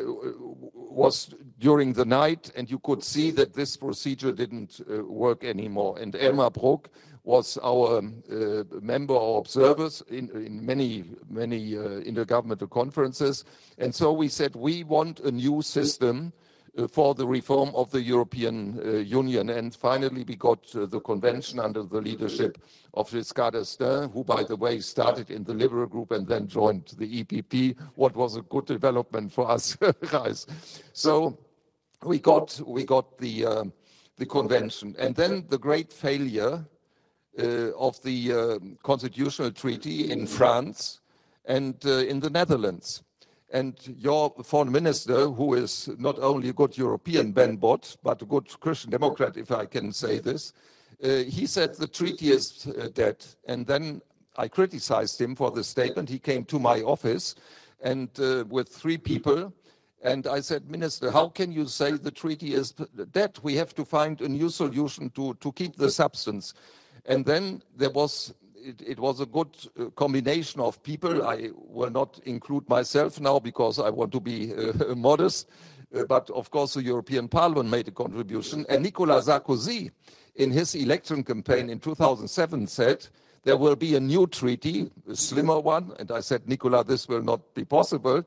was during the night, and you could see that this procedure didn't uh, work anymore. And Elmar Brok was our uh, member or observers in, in many, many uh, intergovernmental conferences. And so we said, we want a new system for the reform of the European uh, Union. And finally, we got uh, the convention under the leadership of Giscard d'Estaing, who, by the way, started in the Liberal group and then joined the EPP, what was a good development for us, guys. So we got, we got the, uh, the convention. And then the great failure uh, of the uh, constitutional treaty in France and in the Netherlands. And your foreign minister, who is not only a good European Ben Bot, but a good Christian Democrat, if I can say this, uh, he said the treaty is uh, dead. And then I criticized him for the statement. He came to my office and uh, with three people. And I said, Minister, how can you say the treaty is dead? We have to find a new solution to, to keep the substance. And then there was it, it, was a good uh, combination of people. I will not include myself now because I want to be uh, modest. Uh, but of course, the European Parliament made a contribution. And Nicolas Sarkozy, in his election campaign in 2007, said there will be a new treaty, a slimmer one. And I said, Nicolas, this will not be possible.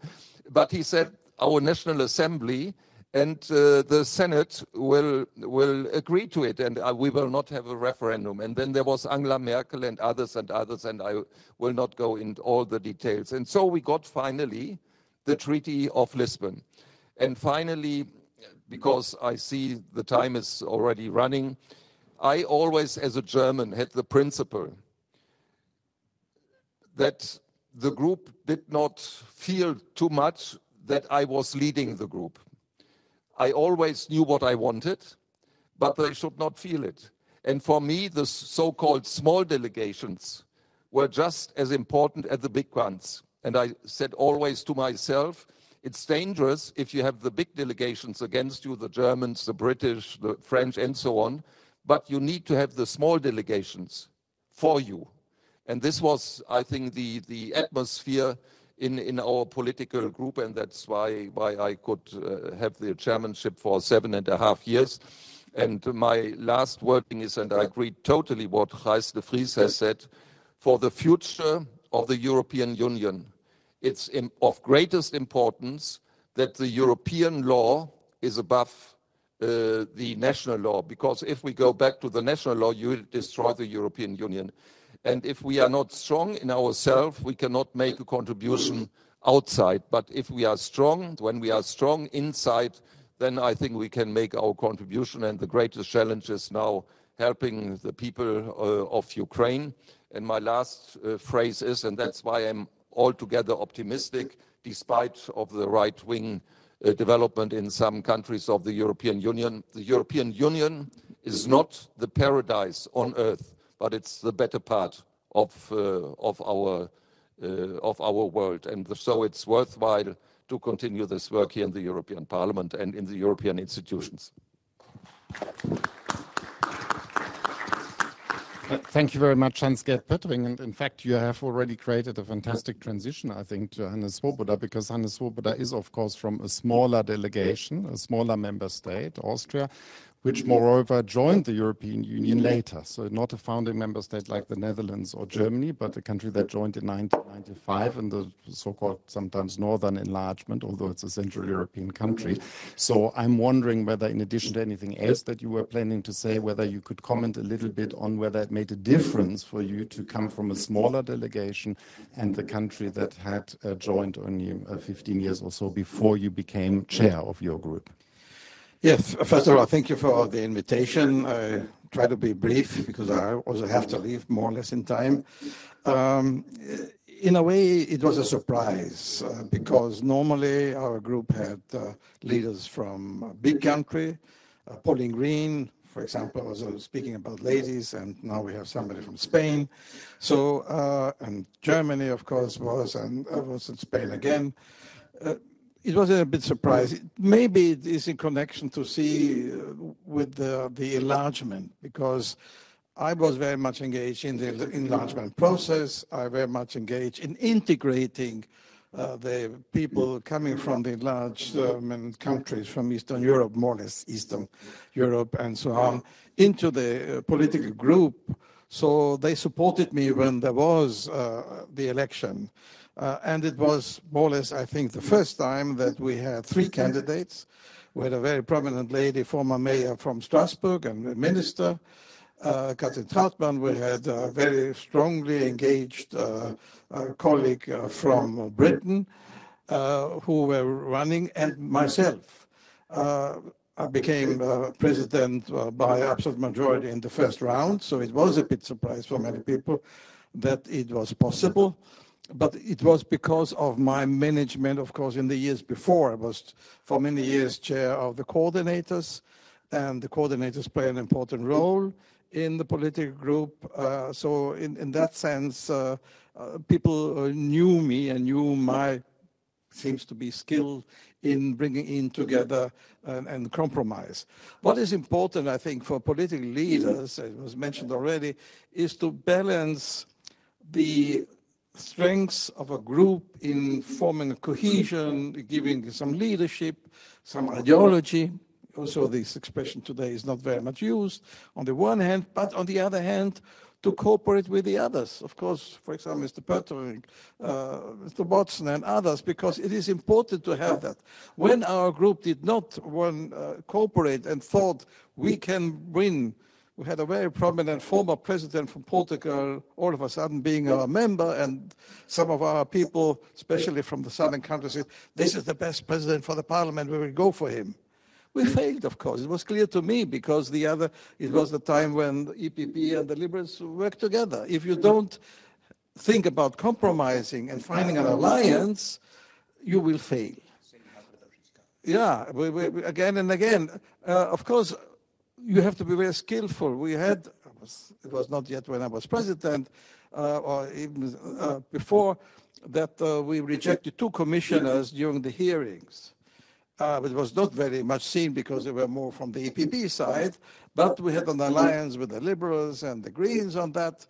But he said our National Assembly and uh, the Senate will will agree to it, and uh, we will not have a referendum. And then there was Angela Merkel and others and others, and I will not go into all the details. And so we got finally the Treaty of Lisbon, and finally, because I see the time is already running, I always, as a German, had the principle that the group did not feel too much that I was leading the group I always knew what I wanted, but they should not feel it. And for me, the so called small delegations were just as important as the big ones. And I said always to myself, it's dangerous if you have the big delegations against you, the Germans, the British, the French, and so on, but you need to have the small delegations for you. And this was, I think, the, the atmosphere in, in our political group, and that's why, why I could uh, have the chairmanship for seven and a half years. And my last wording is, and I agree totally what Gijs de Vries has said, for the future of the European Union, it's of greatest importance that the European law is above uh, the national law, because if we go back to the national law, you will destroy the European Union. And if we are not strong in ourselves, we cannot make a contribution outside. But if we are strong, when we are strong inside, then I think we can make our contribution. And the greatest challenge is now helping the people uh, of Ukraine. And my last uh, phrase is, and that's why I'm altogether optimistic, despite of the right-wing uh, development in some countries of the European Union. The European Union is not the paradise on earth but it's the better part of, uh, of, our, uh, of our world. And so it's worthwhile to continue this work here in the European Parliament and in the European institutions. Thank you very much, Hans-Gert Pöttering. And in fact, you have already created a fantastic transition, I think, to Hannes Swoboda, because Hannes Swoboda is, of course, from a smaller delegation, a smaller member state, Austria, which moreover joined the European Union later. So not a founding member state like the Netherlands or Germany, but a country that joined in 1995 in the so-called sometimes northern enlargement, although it's a Central European country. So I'm wondering whether in addition to anything else that you were planning to say, whether you could comment a little bit on whether it made a difference for you to come from a smaller delegation and the country that had uh, joined only uh, 15 years or so before you became chair of your group. Yes, first of all, thank you for the invitation. I try to be brief because I also have to leave more or less in time. Um, in a way, it was a surprise uh, because normally our group had uh, leaders from a big country. Uh, Pauline Green, for example, was speaking about ladies, and now we have somebody from Spain. So, uh, and Germany, of course, was, and I was in Spain again. It was a bit surprising. Maybe it is in connection to see uh, with the, the enlargement because I was very much engaged in the enlargement process. I very much engaged in integrating uh, the people coming from the enlarged um, countries from Eastern Europe, more or less Eastern Europe and so on, into the uh, political group. So they supported me when there was uh, the election. Uh, and it was more or less, I think, the first time that we had three candidates. We had a very prominent lady, former mayor from Strasbourg and minister, uh, Catherine Trautmann. We had a very strongly engaged uh, colleague uh, from Britain uh, who were running, and myself. Uh, I became president by absolute majority in the first round, so it was a bit surprise for many people that it was possible but it was because of my management, of course, in the years before. I was for many years chair of the coordinators, and the coordinators play an important role in the political group. Uh, so in, in that sense, uh, uh, people uh, knew me and knew my, seems to be skill in bringing in together and, and, compromise. What is important, I think, for political leaders, as was mentioned already, is to balance the strengths of a group in forming a cohesion, giving some leadership, some ideology. Also, this expression today is not very much used on the one hand, but on the other hand, to cooperate with the others. Of course, for example, Mr. Pöttering, uh, Mr. Watson, and others, because it is important to have that. When our group did not want, uh, cooperate and thought we can win, we had a very prominent former president from Portugal all of a sudden being our member, and some of our people, especially from the southern countries, said, This is the best president for the parliament, we will go for him. We failed, of course. It was clear to me because the other, it was the time when the EPP and the Liberals worked together. If you don't think about compromising and finding an alliance, you will fail. Yeah, we, we, again and again. Uh, of course, you have to be very skillful. We had, it was not yet when I was president, uh, or even uh, before, that uh, we rejected two commissioners during the hearings. Uh, it was not very much seen because they were more from the EPP side, but we had an alliance with the Liberals and the Greens on that.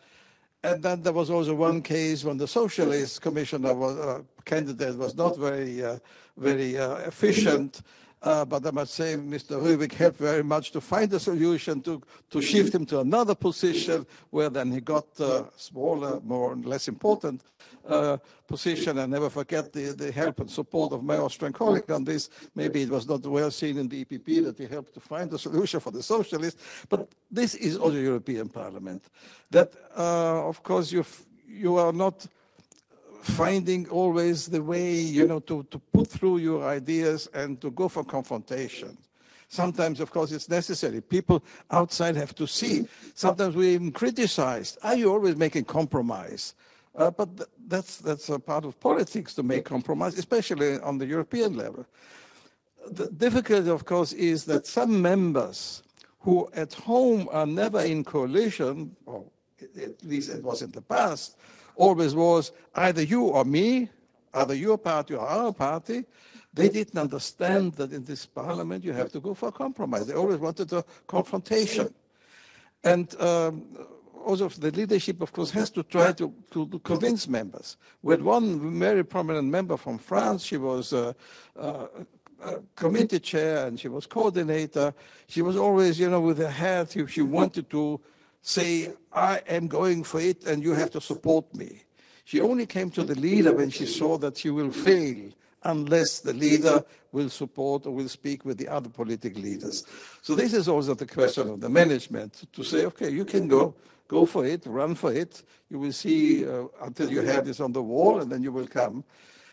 And then there was also one case when the Socialist commissioner was, uh, candidate was not very, uh, very uh, efficient, uh, but I must say, Mr. Rübig helped very much to find a solution to, to shift him to another position where then he got a smaller, more and less important uh, position. And never forget the, the help and support of my Austrian colleague on this. Maybe it was not well seen in the EPP that he helped to find a solution for the socialists. But this is also European Parliament. That, uh, of course, you you are not finding always the way, you know, to, to put through your ideas and to go for confrontation. Sometimes, of course, it's necessary. People outside have to see. Sometimes we even criticize. Are you always making compromise? Uh, but th that's, that's a part of politics to make compromise, especially on the European level. The difficulty, of course, is that some members who at home are never in coalition, or at least it was in the past, always was either you or me, either your party or our party. They didn't understand that in this parliament you have to go for a compromise. They always wanted a confrontation. And um, also the leadership, of course, has to try to, to, to, convince members. We had one very prominent member from France. She was uh, uh, committee chair and she was coordinator. She was always, you know, with her head, if she wanted to say, I am going for it and you have to support me. She only came to the leader when she saw that she will fail unless the leader will support or will speak with the other political leaders. So this is also the question of the management to say, okay, you can go, go for it, run for it. You will see uh, until your head is on the wall and then you will come.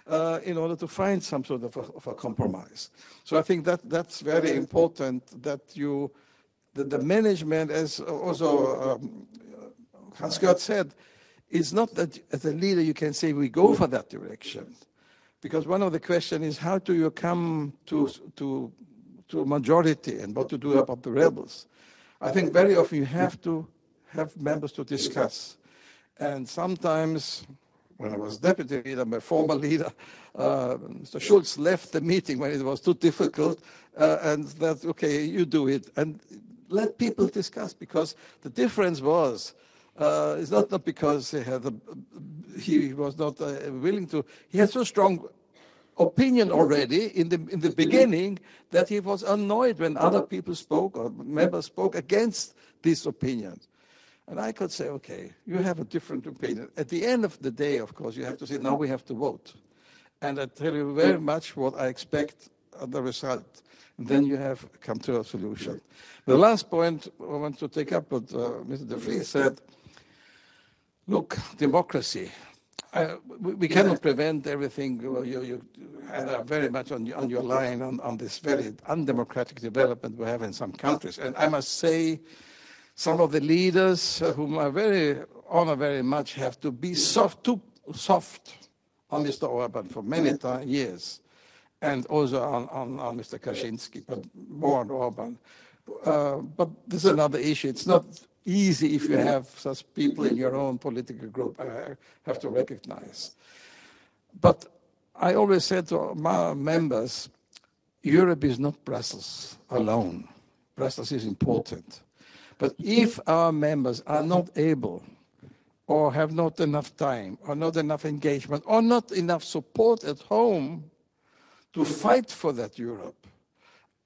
Uh, in order to find some sort of a, of a, compromise. So I think that that's very important that you the, the management, as also um, Hans-Gert said, it's not that as a leader you can say we go for that direction. Because one of the questions is how do you come to, to, to majority and what to do about the rebels? I think very often you have to have members to discuss. And sometimes, when I was deputy leader, my former leader, uh, Mr. Schulz left the meeting when it was too difficult, uh, and that, okay, you do it. And let people discuss because the difference was uh, it's not, not because he had a, he was not uh, willing to he had so strong opinion already in the in the beginning that he was annoyed when other people spoke or members spoke against this opinion. And i could say okay you have a different opinion. At the end of the day of course you have to say now we have to vote. And i tell you very much what i expect the result then you have come to a solution. The last point I want to take up what uh, Mr. De Vries said, look, democracy. Uh, we, we, cannot prevent everything. You, you are very much on, on your line on, on this very undemocratic development we have in some countries. And I must say, some of the leaders whom I very honor very much have to be soft, too soft on Mr. Orban for many years and also on, on, on Mr. Kaczynski, but more on Orban. Uh, but this is another issue. It's not easy if you have such people in your own political group, I have to recognize. But I always said to my members, Europe is not Brussels alone. Brussels is important. But if our members are not able or have not enough time or not enough engagement or not enough support at home to fight for that Europe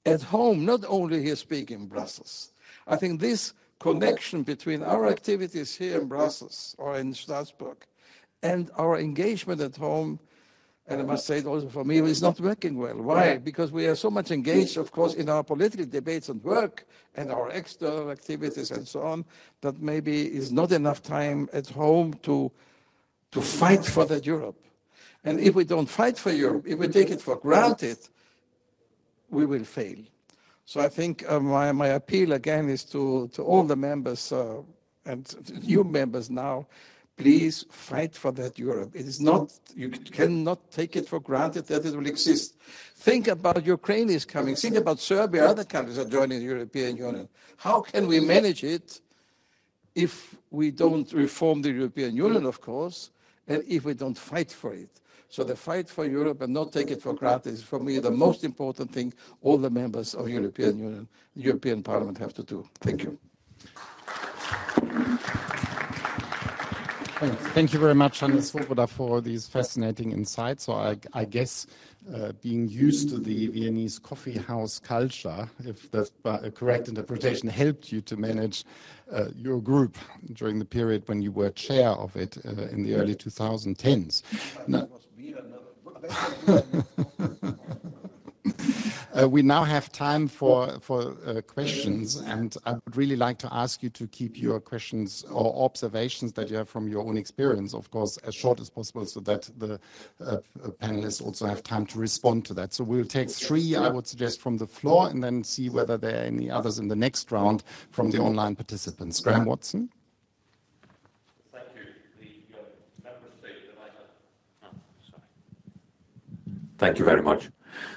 at home, not only here speaking in Brussels. I think this connection between our activities here in Brussels or in Strasbourg and our engagement at home, and I must say it also for me, is not working well. Why? Because we are so much engaged, of course, in our political debates and work and our external activities and so on, that maybe is not enough time at home to, to fight for that Europe. And if we don't fight for Europe, if we take it for granted, we will fail. So I think uh, my, my appeal again is to, to all the members uh, and new members now, please fight for that Europe. It is not, you cannot take it for granted that it will exist. Think about Ukraine is coming. Think about Serbia, other countries are joining the European Union. How can we manage it if we don't reform the European Union, of course, and if we don't fight for it? So the fight for Europe and not take it for granted is for me the most important thing all the members of European Union, European Parliament have to do. Thank you. Thank you very much, Hannes Swoboda, for these fascinating insights. So I, I guess uh, being used to the Viennese coffee house culture, if that's a correct interpretation, helped you to manage uh, your group during the period when you were chair of it uh, in the early 2010s. Now, uh, we now have time for, for uh, questions, and I would really like to ask you to keep your questions or observations that you have from your own experience, of course, as short as possible so that the uh, panelists also have time to respond to that. So we'll take three, I would suggest, from the floor and then see whether there are any others in the next round from the online participants. Graham Watson. Thank you very much.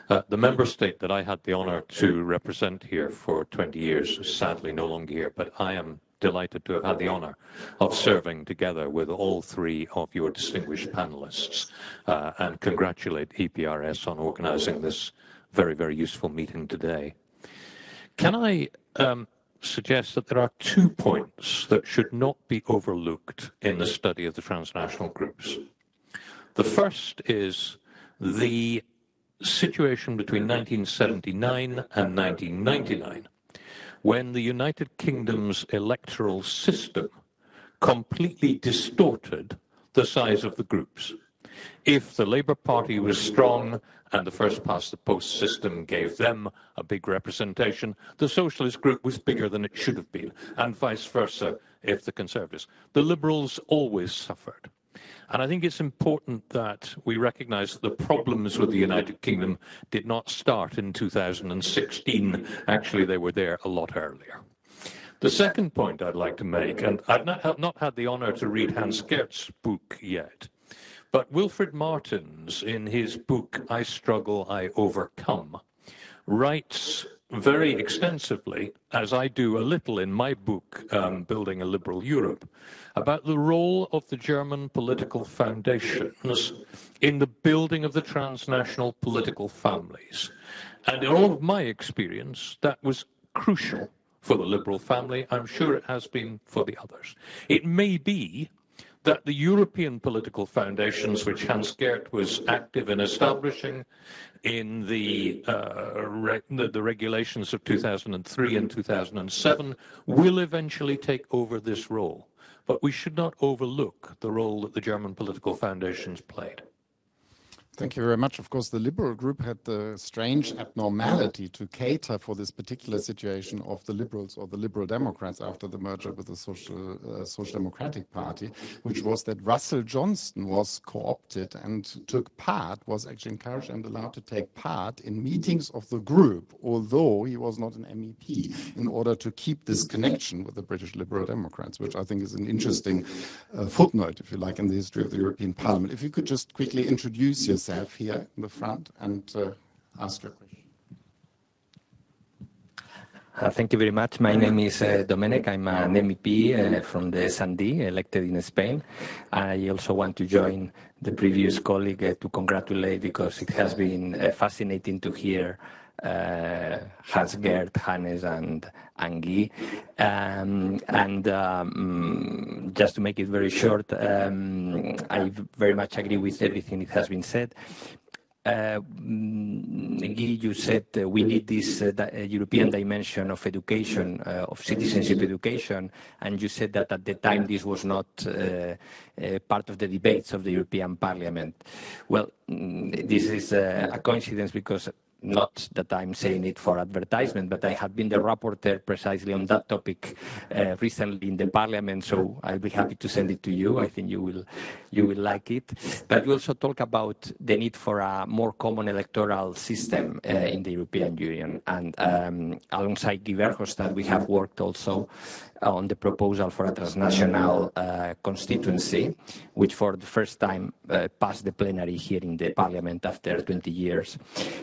Uh, the member state that I had the honour to represent here for 20 years is sadly no longer here, but I am delighted to have had the honour of serving together with all three of your distinguished panelists uh, and congratulate EPRS on organising this very, very useful meeting today. Can I um, suggest that there are two points that should not be overlooked in the study of the transnational groups? The first is the situation between 1979 and 1999, when the United Kingdom's electoral system completely distorted the size of the groups. If the Labour Party was strong and the first past the post system gave them a big representation, the Socialist group was bigger than it should have been, and vice versa if the Conservatives. The Liberals always suffered. And I think it's important that we recognize that the problems with the United Kingdom did not start in 2016. Actually, they were there a lot earlier. The second point I'd like to make, and I've not, have not had the honor to read Hans-Gert's book yet, but Wilfried Martens, in his book I Struggle, I Overcome, writes very extensively, as I do a little in my book, um, Building a Liberal Europe, about the role of the German political foundations in the building of the transnational political families. And in all of my experience, that was crucial for the liberal family. I'm sure it has been for the others. It may be that the European political foundations, which Hans-Gert was active in establishing in the, uh, re the, the, regulations of 2003 and 2007, will eventually take over this role. But we should not overlook the role that the German political foundations played. Thank you very much. Of course, the Liberal group had the strange abnormality to cater for this particular situation of the Liberals or the Liberal Democrats after the merger with the Social, uh, Social Democratic Party, which was that Russell Johnston was co-opted and took part, was actually encouraged and allowed to take part in meetings of the group, although he was not an MEP, in order to keep this connection with the British Liberal Democrats, which I think is an interesting uh, footnote, if you like, in the history of the European Parliament. If you could just quickly introduce yourself yourself here in the front and uh, ask your question. Uh, thank you very much. My name is uh, Domènec. I'm an MEP uh, from the S&D, elected in Spain. I also want to join the previous colleague uh, to congratulate because it has been uh, fascinating to hear uh, Hans-Gert, Hannes, and Angie. Um, and um, just to make it very short, um, I very much agree with everything that has been said. uh, mm, you said uh, we need this uh, uh, European dimension of education, uh, of citizenship education, and you said that at the time this was not uh, part of the debates of the European Parliament. Well, mm, this is a coincidence because not that I'm saying it for advertisement, but I have been the rapporteur precisely on that topic uh, recently in the parliament, so I'll be happy to send it to you. I think you will, you will like it. But we also talk about the need for a more common electoral system uh, in the European Union. And um, alongside Guy Verhofstadt, we have worked also on the proposal for a transnational uh, constituency, which for the first time uh, passed the plenary here in the parliament after 20 years.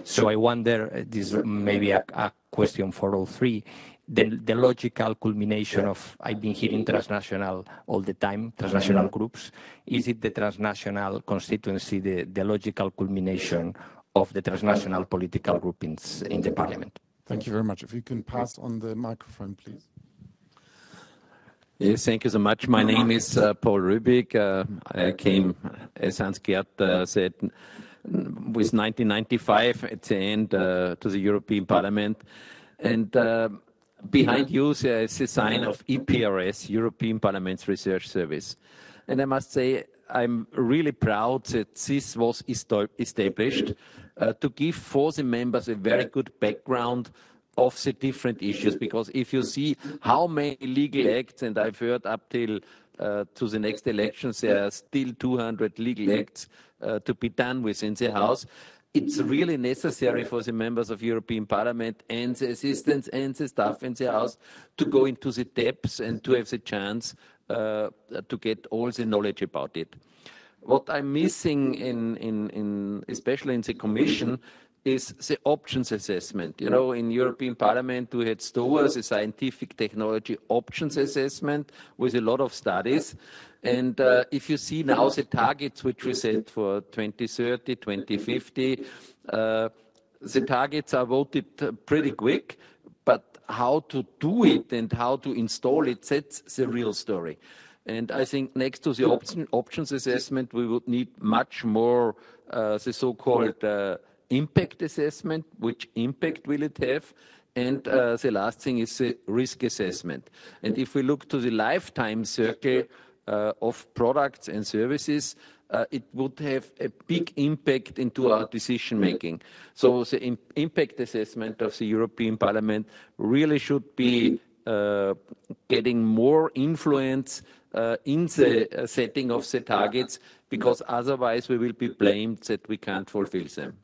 So I wonder, uh, this may be a, a question for all three, the, the, logical culmination of I've been hearing transnational all the time, transnational groups. Is it the transnational constituency, the, the logical culmination of the transnational political groupings in the parliament? Thank you very much. If you can pass on the microphone, please. Yes, thank you so much. My name is uh, Paul Rübig. Uh, I came, as Hans-Gert uh, said, with 1995 at the end uh, to the European Parliament. And uh, behind you is a sign of EPRS, European Parliament's Research Service. And I must say, I'm really proud that this was established uh, to give for the members a very good background of the different issues. Because if you see how many legal acts, and I've heard up till uh, to the next elections, there are still 200 legal acts uh, to be done within the House. It's really necessary for the members of European Parliament and the assistants and the staff in the House to go into the depths and to have the chance uh, to get all the knowledge about it. What I'm missing in, in, in especially in the Commission, is the options assessment. You know, in European Parliament, we had STOA, a scientific technology options assessment, with a lot of studies. And uh, if you see now the targets which we set for 2030, 2050, uh, the targets are voted pretty quick, but how to do it and how to install it, that's the real story. And I think next to the option, options assessment, we would need much more uh, the so-called uh, impact assessment, which impact will it have? And uh, the last thing is the risk assessment. And if we look to the lifetime circle uh, of products and services, uh, it would have a big impact into our decision making. So the impact assessment of the European Parliament really should be uh, getting more influence uh, in the uh, setting of the targets, because otherwise we will be blamed that we can't fulfill them.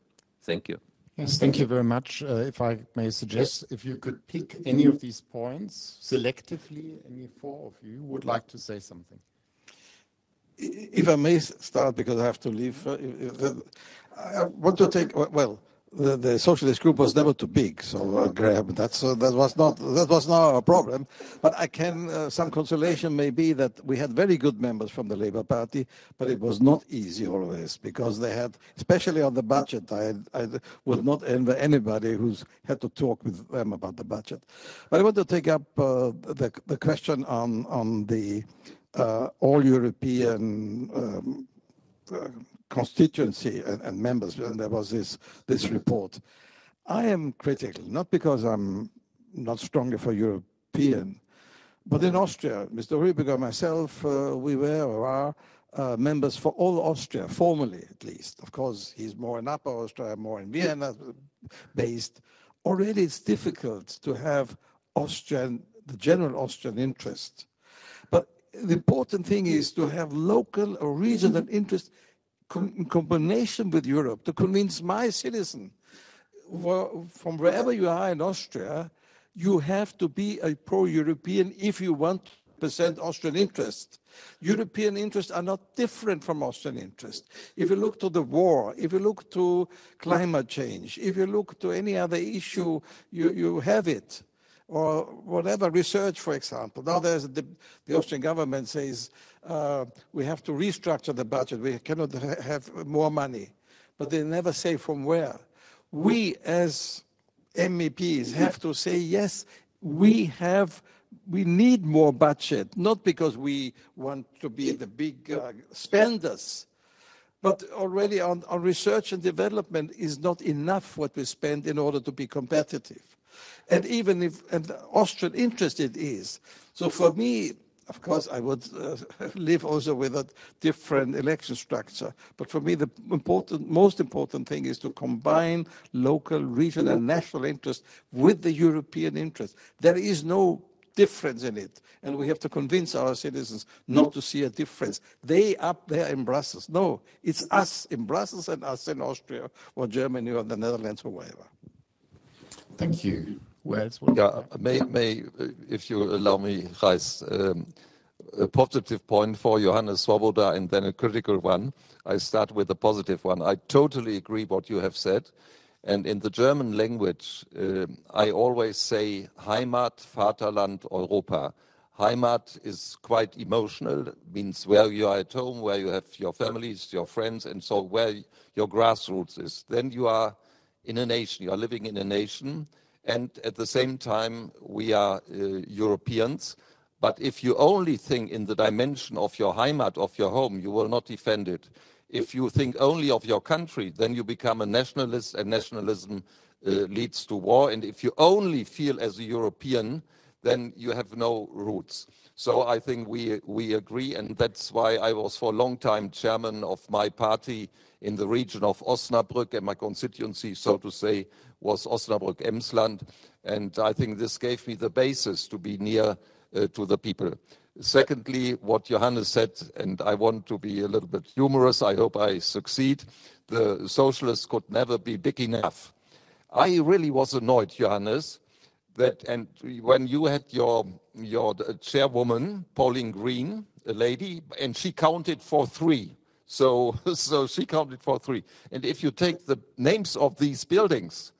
Thank you. Yes, thank you very much. Uh, if I may suggest, if you could pick any of these points selectively, any four of you would like to say something. If I may start, because I have to leave, uh, I want to take, well, the, the, socialist group was never too big, so uh, Graham, that's uh, that was not that was not a problem. But I can uh, some consolation may be that we had very good members from the Labour Party, but it was not easy always because they had, especially on the budget. I, I would not envy anybody who's had to talk with them about the budget. But I want to take up uh, the the question on on the uh, all European. Um, uh, constituency and, and, members, and there was this, this report. I am critical, not because I'm not strongly for European, but in Austria, Mr. Rübig and myself, uh, we were or are uh, members for all Austria, formally at least. Of course, he's more in Upper Austria, more in Vienna based. Already it's difficult to have Austrian, the general Austrian interest. But the important thing is to have local or regional interest in combination with Europe to convince my citizen from wherever you are in Austria, you have to be a pro-European if you want percent Austrian interest. European interests are not different from Austrian interests. If you look to the war, if you look to climate change, if you look to any other issue, you, you have it or whatever research, for example. Now there's the, the Austrian government says uh, we have to restructure the budget. We cannot ha have more money, but they never say from where. We as MEPs have to say yes. We have. We need more budget, not because we want to be the big uh, spenders, But already on, on research and development is not enough what we spend in order to be competitive. And even if and Austrian interest it is. So for me, of course, I would uh, live also with a different election structure. But for me, the important, most important thing is to combine local, regional, and national interest with the European interest. There is no difference in it. And we have to convince our citizens not to see a difference. They up there in Brussels. No, it's us in Brussels and us in Austria or Germany or the Netherlands or wherever. Thank you. Yeah, may, may, if you allow me, Reis, um, a positive point for Johannes Swoboda and then a critical one. I start with a positive one. I totally agree what you have said. And in the German language, uh, I always say Heimat, Vaterland, Europa. Heimat is quite emotional, means where you are at home, where you have your families, your friends, and so where your grassroots is. Then you are in a nation, you are living in a nation, and at the same time, we are uh, Europeans. But if you only think in the dimension of your Heimat, of your home, you will not defend it. If you think only of your country, then you become a nationalist, and nationalism uh, leads to war. And if you only feel as a European, then you have no roots. So I think we, we agree, and that's why I was for a long time chairman of my party in the region of Osnabrück, and my constituency, so to say, was Osnabrück-Emsland. And I think this gave me the basis to be near uh, to the people. Secondly, what Johannes said, and I want to be a little bit humorous, I hope I succeed, the socialists could never be big enough. I really was annoyed, Johannes, that, and when you had your, your chairwoman, Pauline Green, a lady, and she counted for three. So, so she counted for three. And if you take the names of these buildings,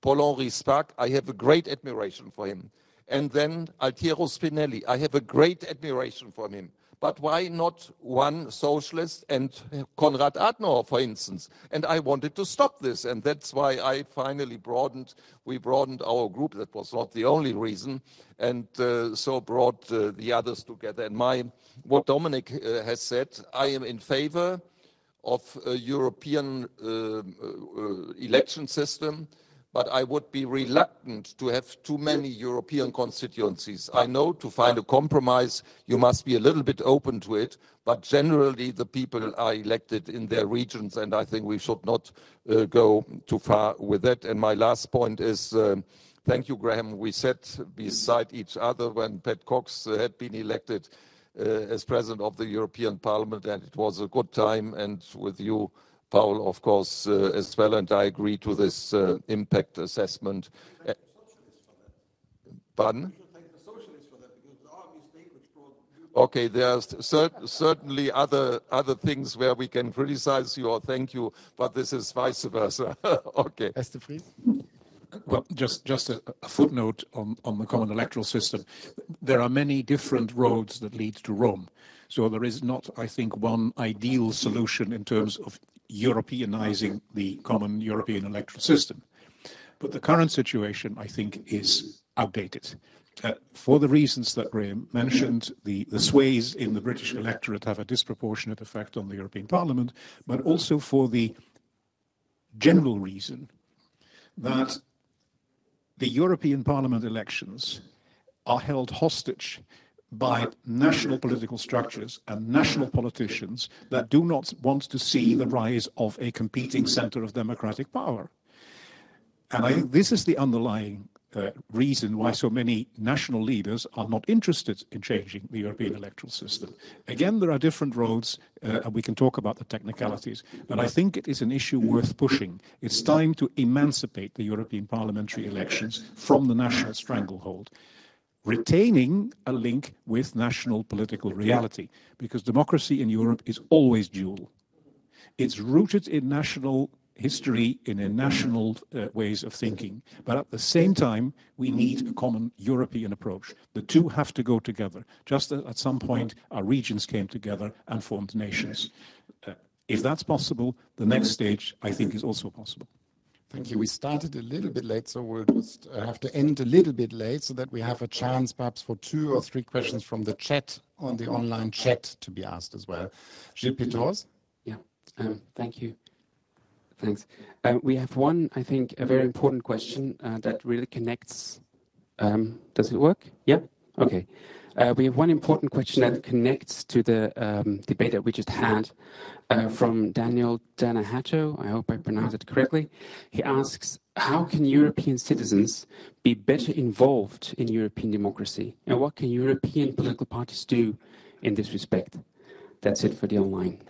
Paul-Henri Spaak, I have a great admiration for him. And then Altiero Spinelli. I have a great admiration for him. But why not one socialist and Konrad Adenauer, for instance? And I wanted to stop this. And that's why I finally broadened, we broadened our group. That was not the only reason. And uh, so brought uh, the others together. And my, what Domènec uh, has said, I am in favor of a European uh, uh, election system but I would be reluctant to have too many European constituencies. I know to find a compromise, you must be a little bit open to it, but generally the people are elected in their regions, and I think we should not uh, go too far with that. And my last point is, uh, thank you, Graham. We sat beside each other when Pat Cox uh, had been elected uh, as president of the European Parliament, and it was a good time, and with you, Paul, of course, uh, as well, and I agree to this uh, impact assessment. Uh, pardon? Okay, there are cert certainly other other things where we can criticize you or thank you, but this is vice versa. okay. Esther Fries? Well, just just a, a, footnote on, on the common electoral system. There are many different roads that lead to Rome. So there is not, I think, one ideal solution in terms of Europeanizing the common European electoral system. But the current situation, I think, is outdated. Uh, for the reasons that Graham mentioned, the, the sways in the British electorate have a disproportionate effect on the European Parliament, but also for the general reason that the European Parliament elections are held hostage by national political structures and national politicians that do not want to see the rise of a competing center of democratic power. And I think this is the underlying uh, reason why so many national leaders are not interested in changing the European electoral system. Again, there are different roads, uh, and we can talk about the technicalities, but I think it is an issue worth pushing. It's time to emancipate the European parliamentary elections from the national stranglehold retaining a link with national political reality, because democracy in Europe is always dual. It's rooted in national history, in a national uh, ways of thinking, but at the same time, we need a common European approach. The two have to go together, just as at some point our regions came together and formed nations. Uh, if that's possible, the next stage, I think, is also possible. Thank you. We started a little bit late, so we'll just uh, have to end a little bit late so that we have a chance perhaps for two or three questions from the chat on the online chat to be asked as well. Gilles Peters? Yeah. Um, thank you. Thanks. Uh, we have one, I think, a very important question uh, that really connects. Um, does it work? Yeah? Okay. Uh, we have one important question that connects to the um, debate that we just had uh, from Daniel Danahato. I hope I pronounced it correctly. He asks, how can European citizens be better involved in European democracy? And what can European political parties do in this respect? That's it for the online.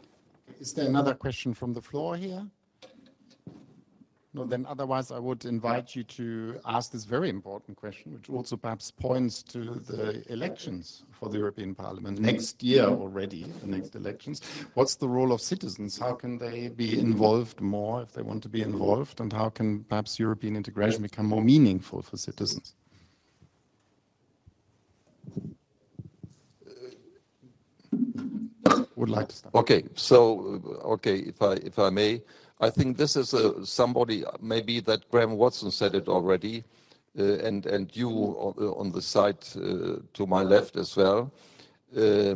Is there another question from the floor here? No, then otherwise I would invite you to ask this very important question, which also perhaps points to the elections for the European Parliament next year already, the next elections. What's the role of citizens? How can they be involved more if they want to be involved? And how can perhaps European integration become more meaningful for citizens? Would like to start. Okay, so okay, if I if I may, I think this is a, somebody, maybe that Graham Watson said it already, uh, and, and you on, on the side uh, to my left as well. Uh,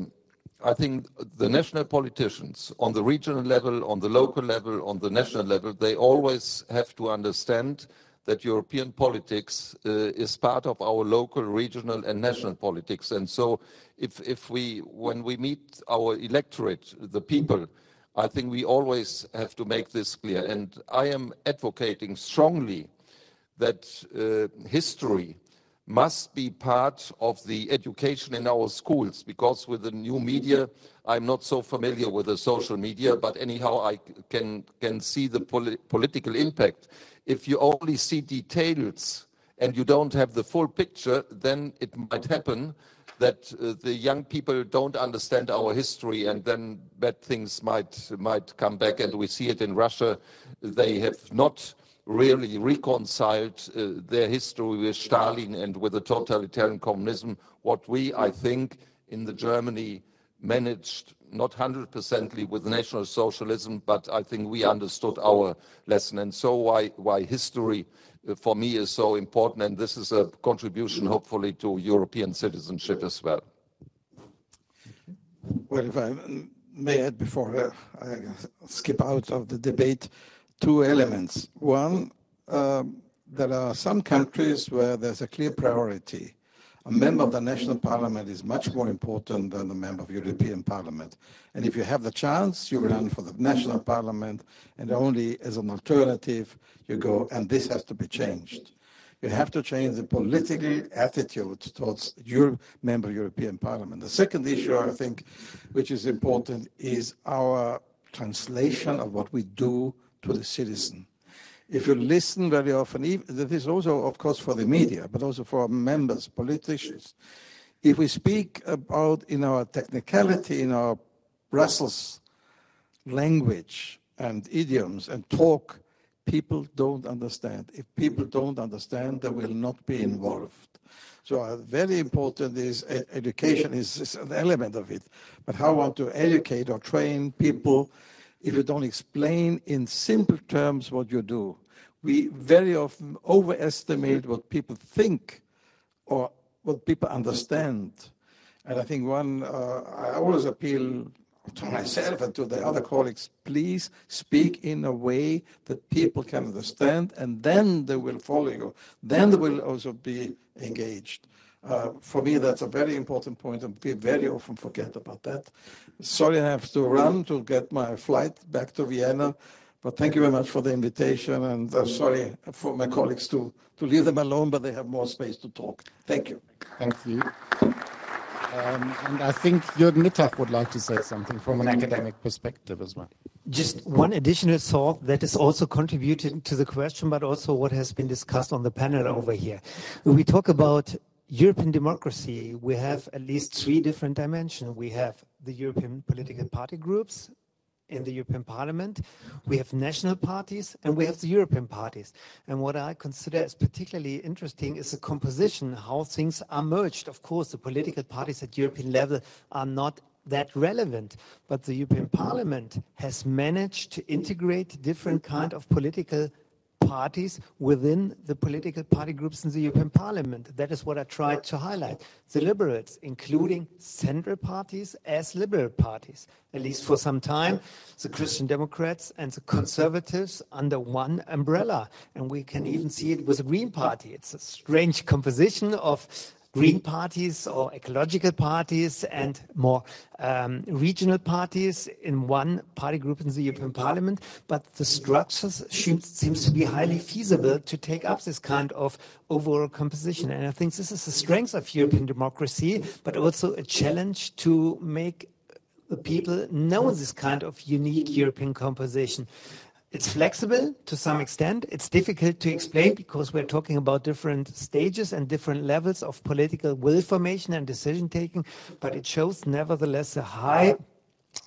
I think the national politicians on the regional level, on the local level, on the national level, they always have to understand that European politics uh, is part of our local, regional, and national politics. And so, if, if we, when we meet our electorate, the people, I think we always have to make this clear. And I am advocating strongly that uh, history must be part of the education in our schools because with the new media, I'm not so familiar with the social media, but anyhow, I can, can see the poli political impact. If you only see details and you don't have the full picture, then it might happen that uh, the young people don't understand our history and then bad things might might come back and we see it in Russia. They have not really reconciled uh, their history with Stalin and with the totalitarian communism. What we I think in the Germany managed not 100% with National Socialism but I think we understood our lesson. And so why why history for me is so important, and this is a contribution, hopefully, to European citizenship as well. Well, if I may add before I skip out of the debate, two elements. One, um, there are some countries where there's a clear priority a member of the national parliament is much more important than a member of European Parliament. And if you have the chance, you run for the national parliament, and only as an alternative you go, and this has to be changed. You have to change the political attitude towards your member European Parliament. The second issue, I think, which is important, is our translation of what we do to the citizen if you listen very often, even, that is also, of course, for the media, but also for members, politicians. If we speak about in our technicality, in our Brussels language and idioms and talk, people don't understand. If people don't understand, they will not be involved. So uh, very important is education is, is, an element of it. But how want to educate or train people if you don't explain in simple terms what you do we very often overestimate what people think or what people understand. And I think one, uh, I always appeal to myself and to the other colleagues, please speak in a way that people can understand, and then they will follow you. Then they will also be engaged. Uh, for me, that's a very important point, and we very often forget about that. Sorry, I have to run to get my flight back to Vienna. But thank you very much for the invitation, and uh, sorry for my colleagues to, to leave them alone, but they have more space to talk. Thank you. Thank you. Um, and I think Jürgen Mittag would like to say something from an academic perspective as well. Just one additional thought that is also contributing to the question, but also what has been discussed on the panel over here. When we talk about European democracy, we have at least three different dimensions. We have the European political party groups, in the European Parliament. We have national parties and we have the European parties. And what I consider as particularly interesting is the composition, how things are merged. Of course, the political parties at European level are not that relevant, but the European Parliament has managed to integrate different kind of political parties within the political party groups in the European Parliament. That is what I tried to highlight. The liberals, including central parties as liberal parties, at least for some time, the Christian Democrats and the conservatives under one umbrella. And we can even see it with the Green Party. It's a strange composition of green parties or ecological parties and more um, regional parties in one party group in the European Parliament. But the structures seems to be highly feasible to take up this kind of overall composition. And I think this is the strength of European democracy, but also a challenge to make the people know this kind of unique European composition. It's flexible to some extent. It's difficult to explain because we're talking about different stages and different levels of political will formation and decision taking, but it shows nevertheless a high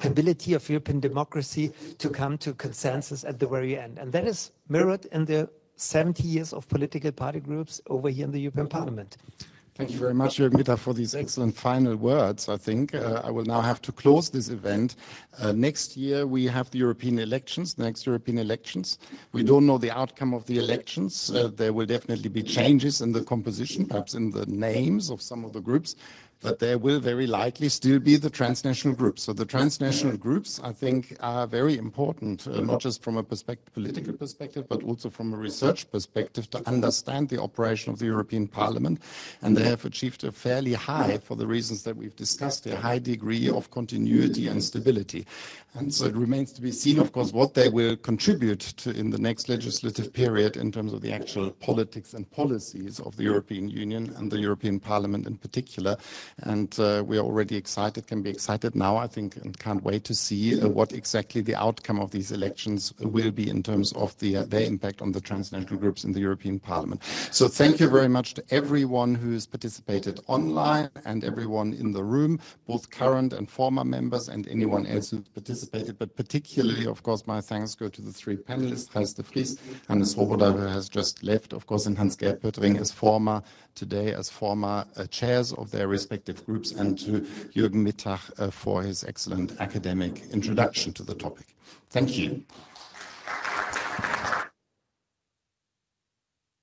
ability of European democracy to come to consensus at the very end. And that is mirrored in the 70 years of political party groups over here in the European Parliament. Thank you very much, Jürgen Mittag, for these excellent final words. I think uh, I will now have to close this event. Uh, next year, we have the European elections, the next European elections. We don't know the outcome of the elections. Uh, there will definitely be changes in the composition, perhaps in the names of some of the groups but there will very likely still be the transnational groups. So the transnational groups, I think, are very important, uh, not just from a perspective, political perspective, but also from a research perspective to understand the operation of the European Parliament. And they have achieved a fairly high, for the reasons that we've discussed, a high degree of continuity and stability. And so it remains to be seen, of course, what they will contribute to in the next legislative period in terms of the actual politics and policies of the European Union and the European Parliament in particular. And uh, we are already excited, can be excited now, I think, and can't wait to see uh, what exactly the outcome of these elections will be in terms of the, uh, their impact on the transnational groups in the European Parliament. So thank you very much to everyone who has participated online and everyone in the room, both current and former members and anyone else who participated. But particularly, of course, my thanks go to the three panelists, Gijs de Vries, Hannes Swoboda, who has just left, of course, and Pöttering as former today as former uh, chairs of their respective groups, and to Jürgen Mittag uh, for his excellent academic introduction to the topic. Thank you.